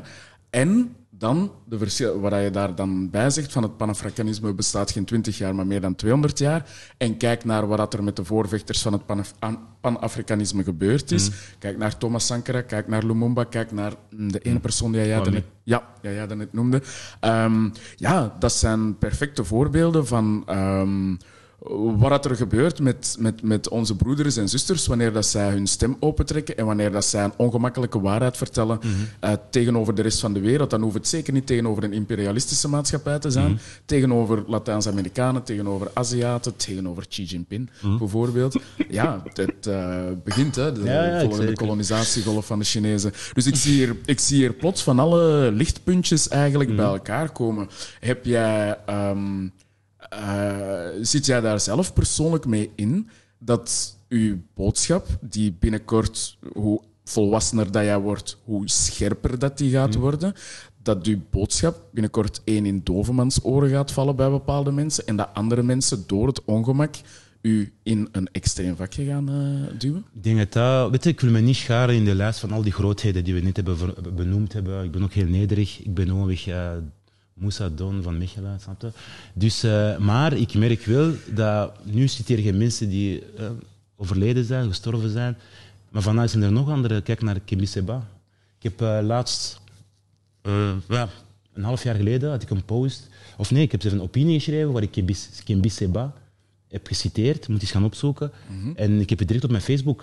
En dan, de verschil, wat je daar dan bij zegt, van het Panafricanisme bestaat geen 20 jaar, maar meer dan 200 jaar. En kijk naar wat er met de voorvechters van het Panafricanisme gebeurd is. Mm. Kijk naar Thomas Sankara, kijk naar Lumumba, kijk naar de ene mm. persoon die jij net, ja, ja, ja, noemde. Um, ja, dat zijn perfecte voorbeelden van... Um, wat er gebeurt met, met, met onze broeders en zusters wanneer dat zij hun stem opentrekken en wanneer dat zij een ongemakkelijke waarheid vertellen mhm. eh, tegenover de rest van de wereld. Dan hoeft het zeker niet tegenover een imperialistische maatschappij te zijn. Mhm. Tegenover Latijns-Amerikanen, tegenover Aziaten, tegenover Xi Jinping mhm. bijvoorbeeld. Ja, het uh, begint, hè, de ja, volgende kolonisatiegolf van de Chinezen. Dus ik zie hier, ik zie hier plots van alle lichtpuntjes eigenlijk bij elkaar komen. Heb jij... Um, uh, zit jij daar zelf persoonlijk mee in dat uw boodschap, die binnenkort, hoe volwassener dat jij wordt, hoe scherper dat die gaat mm. worden, dat uw boodschap binnenkort één in dovemans oren gaat vallen bij bepaalde mensen en dat andere mensen door het ongemak u in een extreem vakje gaan uh, duwen? Ik denk dat dat... Weet je, ik wil me niet scharen in de lijst van al die grootheden die we net hebben benoemd hebben. Ik ben ook heel nederig. Ik ben onweg uh, Moussa Don van Mechelen, snap Dus, uh, maar ik merk wel dat nu citeer je mensen die uh, overleden zijn, gestorven zijn. Maar vandaag zijn er nog andere. Kijk naar Kembi Seba. Ik heb uh, laatst, een half jaar geleden, had ik een post. Of nee, ik heb een opinie geschreven waar ik Kembi Seba heb geciteerd. Moet eens gaan opzoeken. Mm -hmm. En ik heb het direct op mijn Facebook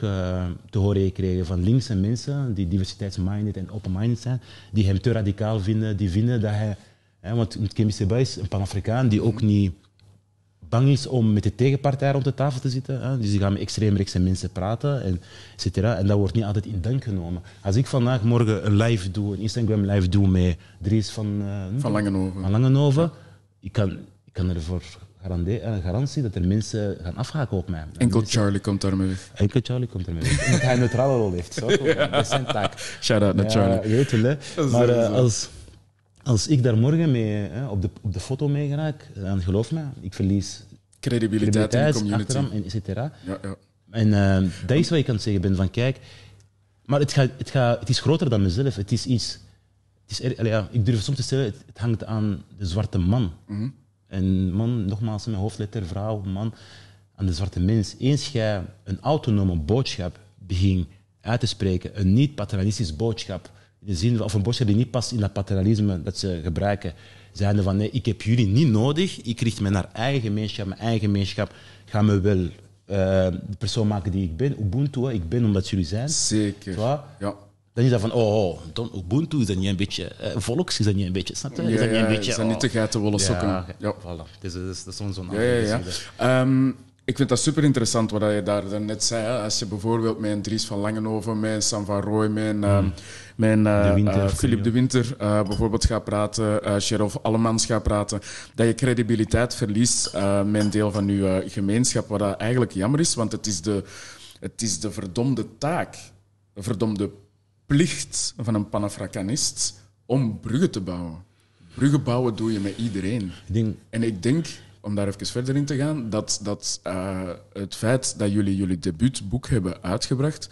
te horen gekregen van linkse mensen die diversiteitsminded en open-minded zijn, die hem te radicaal vinden, die vinden dat hij want Kemi Seba is een Pan-Afrikaan die ook niet bang is om met de tegenpartij rond de tafel te zitten. Hè. Dus die gaan met extreemrechtse mensen praten, en, et cetera. En dat wordt niet altijd in dank genomen. Als ik vandaag morgen een live doe, een Instagram live doe met Dries van, uh, van Langenhoven, van Langenhoven ik, kan, ik kan ervoor een garantie dat er mensen gaan afhaken op mij. Enkel Charlie komt daarmee weg. Enkel Charlie komt ermee weg. Omdat hij een neutrale rol heeft. Zo. Dat is zijn taak. Shout-out naar Charlie. weet wel, Maar uh, als als ik daar morgen mee, hè, op, de, op de foto mee geraak, dan geloof me, ik verlies credibiliteit, in de community. En et cetera. Ja, ja. En uh, dat is wat ik aan het zeggen ben, van kijk, maar het, gaat, het, gaat, het is groter dan mezelf. Het is iets... Het is ja, ik durf soms te zeggen, het, het, hangt aan de zwarte man. Mm En man, nogmaals, mijn hoofdletter, vrouw, man, aan de zwarte mens. Eens jij een autonome boodschap begint uit te spreken, een niet-paternalistisch boodschap, de zin of een boodschap die niet past in dat paternalisme dat ze gebruiken, Zijnde van, nee, ik heb jullie niet nodig. Ik richt me naar eigen gemeenschap. Mijn eigen gemeenschap gaat me wel eh, de persoon maken die ik ben. Ubuntu, ik ben omdat jullie zijn. Zeker. Ja. Dan is dat van, oh, oh Don Ubuntu, is dat niet een beetje eh, volks? Is dat niet een beetje, snap je? Is Ja, dat niet ja, een beetje... zijn niet de geitenwolle sokken. Ja, Ja. voilà. Dus, dus, dat is zo'n zo'n Ja, ja, ja. Ik vind dat super interessant wat je daar net zei. Hè. Als je bijvoorbeeld met een Dries van Langenhoven, met een Sam van Rooij, met een, ehm, met een, eh, De Winter, eh, Philip de Winter eh, bijvoorbeeld gaat praten, eh Sheriff Allemans gaat praten, dat je credibiliteit verliest eh, met een deel van je eh, gemeenschap, wat dat eigenlijk jammer is, want het is de, het is de verdomde taak, de verdomde plicht van een Panafricanist om bruggen te bouwen. Bruggen bouwen doe je met iedereen. Ik denk, En ik denk, om daar even verder in te gaan, dat, dat eh, het feit dat jullie jullie debuutboek hebben uitgebracht,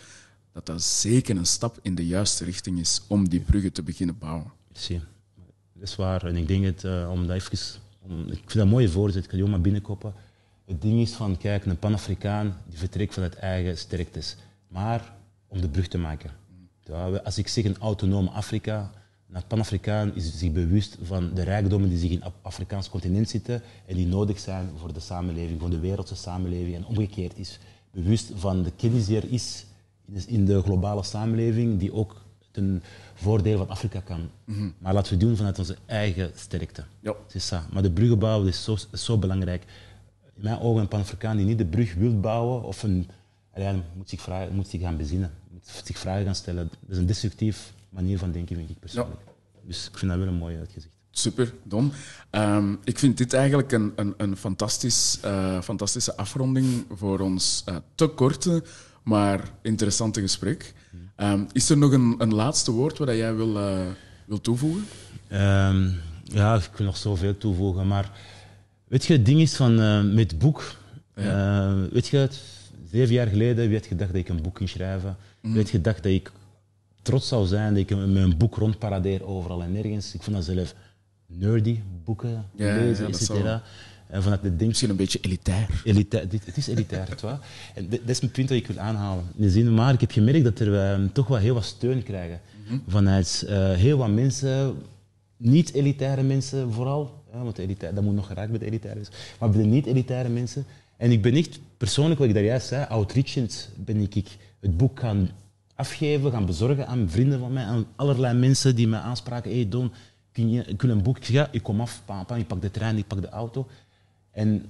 dat dat zeker een stap in de juiste richting is om die bruggen te beginnen bouwen. Zie, dat is waar. En ik denk het, eh, om dat even, om, ik vind dat een mooie voorzet, ik kan die ook maar binnenkoppen. Het ding is van, kijk, een Pan-Afrikaan die vertrekt vanuit eigen sterktes. Maar om de brug te maken. We- als ik zeg een autonoom Afrika, een Pan-Afrikaan is zich bewust van de rijkdommen die zich in het Afrikaans continent zitten en die nodig zijn voor de samenleving, voor de wereldse samenleving. En omgekeerd is bewust van de kennis die er is in de- globale samenleving, die ook ten voordele van Afrika kan. Maar laten we het doen vanuit onze eigen sterkte. Ja. Is dat. Maar de bruggen bouwen is zo, is zo belangrijk. In mijn ogen een Pan-Afrikaan die niet de brug wil bouwen, of een, moet, zich vragen, moet zich gaan bezinnen, moet zich vragen gaan stellen. Dat is een destructief manier van denken, vind ik persoonlijk. Dus ik vind dat wel een mooi uitgezicht. Super, Don. Ehm, ik vind dit eigenlijk een, een, een fantastisch, eh, fantastische afronding voor ons eh, te korte, maar interessante gesprek. Ehm, is er nog een, een laatste woord wat jij wil, eh, wil toevoegen? Ehm, ja, ik wil nog zoveel toevoegen, maar weet je, het ding is van met het boek. weet je, zeven jaar geleden, wie had gedacht dat ik een boek ging schrijven? Wie had gedacht dat ik trots zou zijn dat ik met een boek rondparadeer overal en nergens? Ik vond dat zelf nerdy, boeken Ja, ja, lezen, dat et cetera. En vanuit de denk Misschien een beetje elitair. Elitair, dit, het is elitair, waar. En dit is mijn punt dat ik wil aanhalen. Zin, maar ik heb gemerkt dat er eh, toch wel heel wat steun krijgen. Vanuit eh, heel wat mensen, niet-elitaire mensen vooral. Ja, want elitair, dat moet nog geraakt bij de elitaire mensen. Maar bij de niet-elitaire mensen. En ik ben echt, persoonlijk, wat ik daar juist zei, outreachend ben ik, ik het boek gaan afgeven, gaan bezorgen aan vrienden van mij, aan allerlei mensen die mij aanspraken. hey Don, kun je kun een boek? Ja, ik kom af, pam, ik pak de trein, ik pak de auto. En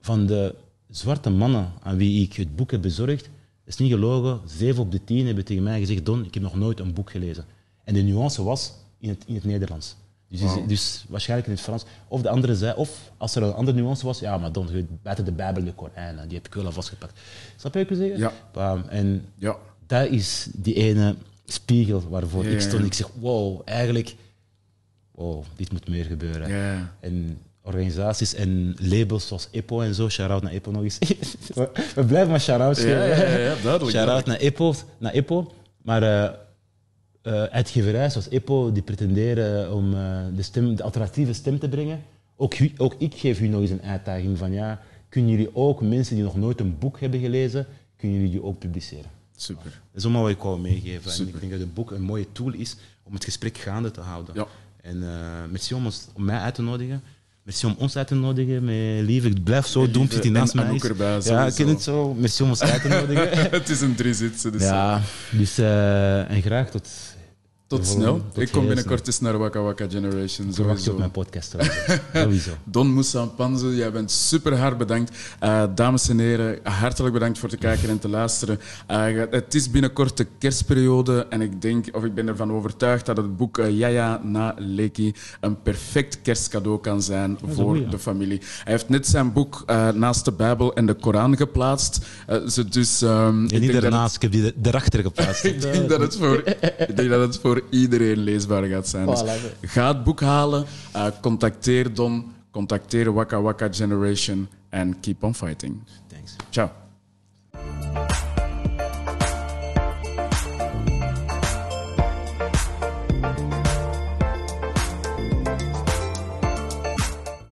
van de zwarte mannen aan wie ik het boek heb bezorgd, is niet gelogen, zeven op de tien hebben tegen mij gezegd, Don, ik heb nog nooit een boek gelezen. En de nuance was in het, in het Nederlands. Dus, dus waarschijnlijk in het Frans. Of de andere zei, of als er een andere nuance was, ja, maar Don, je buiten de Bijbel, de Koran, die heb ik wel al vastgepakt. Snap je wat ik wil zeggen? Ja. Bam. En Ja, dat is die ene spiegel waarvoor ik stond. Ik zeg, wow, eigenlijk, wow, dit moet meer gebeuren. En organisaties en labels zoals EPO en zo, shout-out naar EPO nog eens. we blijven maar shout-outs Ja, geven. ja, ja, ja, duidelijk, Shout-out naar EPO, naar EPO. Maar eh eh, uitgeverij zoals EPO, die pretenderen om eh, de, stem, de alternatieve stem te brengen. Ook, ook ik geef u nog eens een uitdaging van ja, kunnen jullie ook mensen die nog nooit een boek hebben gelezen, kunnen jullie die ook publiceren? Super. Dat is allemaal wat ik wou meegeven. En ik denk dat het boek een mooie tool is om het gesprek gaande te houden. Ja. En eh merci om, ons, om mij uit te nodigen. Merci om ons uit te nodigen. Met lieve, ik blijf zo doen, zit hij en naast mij. Erbij, Ja, ik ken het zo. Merci om ons uit te nodigen. het is een drie zitsen, dus ja, dus eh, en graag tot, tot snel. tot ik kom binnenkort eens naar Waka Waka Generation. verwacht je op mijn podcast. sowieso. Don Moussa Panze, jij bent super hard bedankt. Eh, dames en heren, hartelijk bedankt voor te kijken en te luisteren. Eh, het is binnenkort de kerstperiode en ik denk, of ik ben ervan overtuigd, dat het boek uh, Yaya na Leki een perfect kerstcadeau kan zijn voor de familie. Hij heeft net zijn boek eh, naast de Bijbel en de Koran geplaatst. Eh, ze dus, ik En niet ernaast, ik heb die erachter geplaatst. ik denk, dat het voor, ik denk dat het voor iedereen leesbaar gaat zijn. Dus ga het boek halen, eh, contacteer Don, contacteer Waka Waka Generation en keep on fighting. Thanks. Ciao.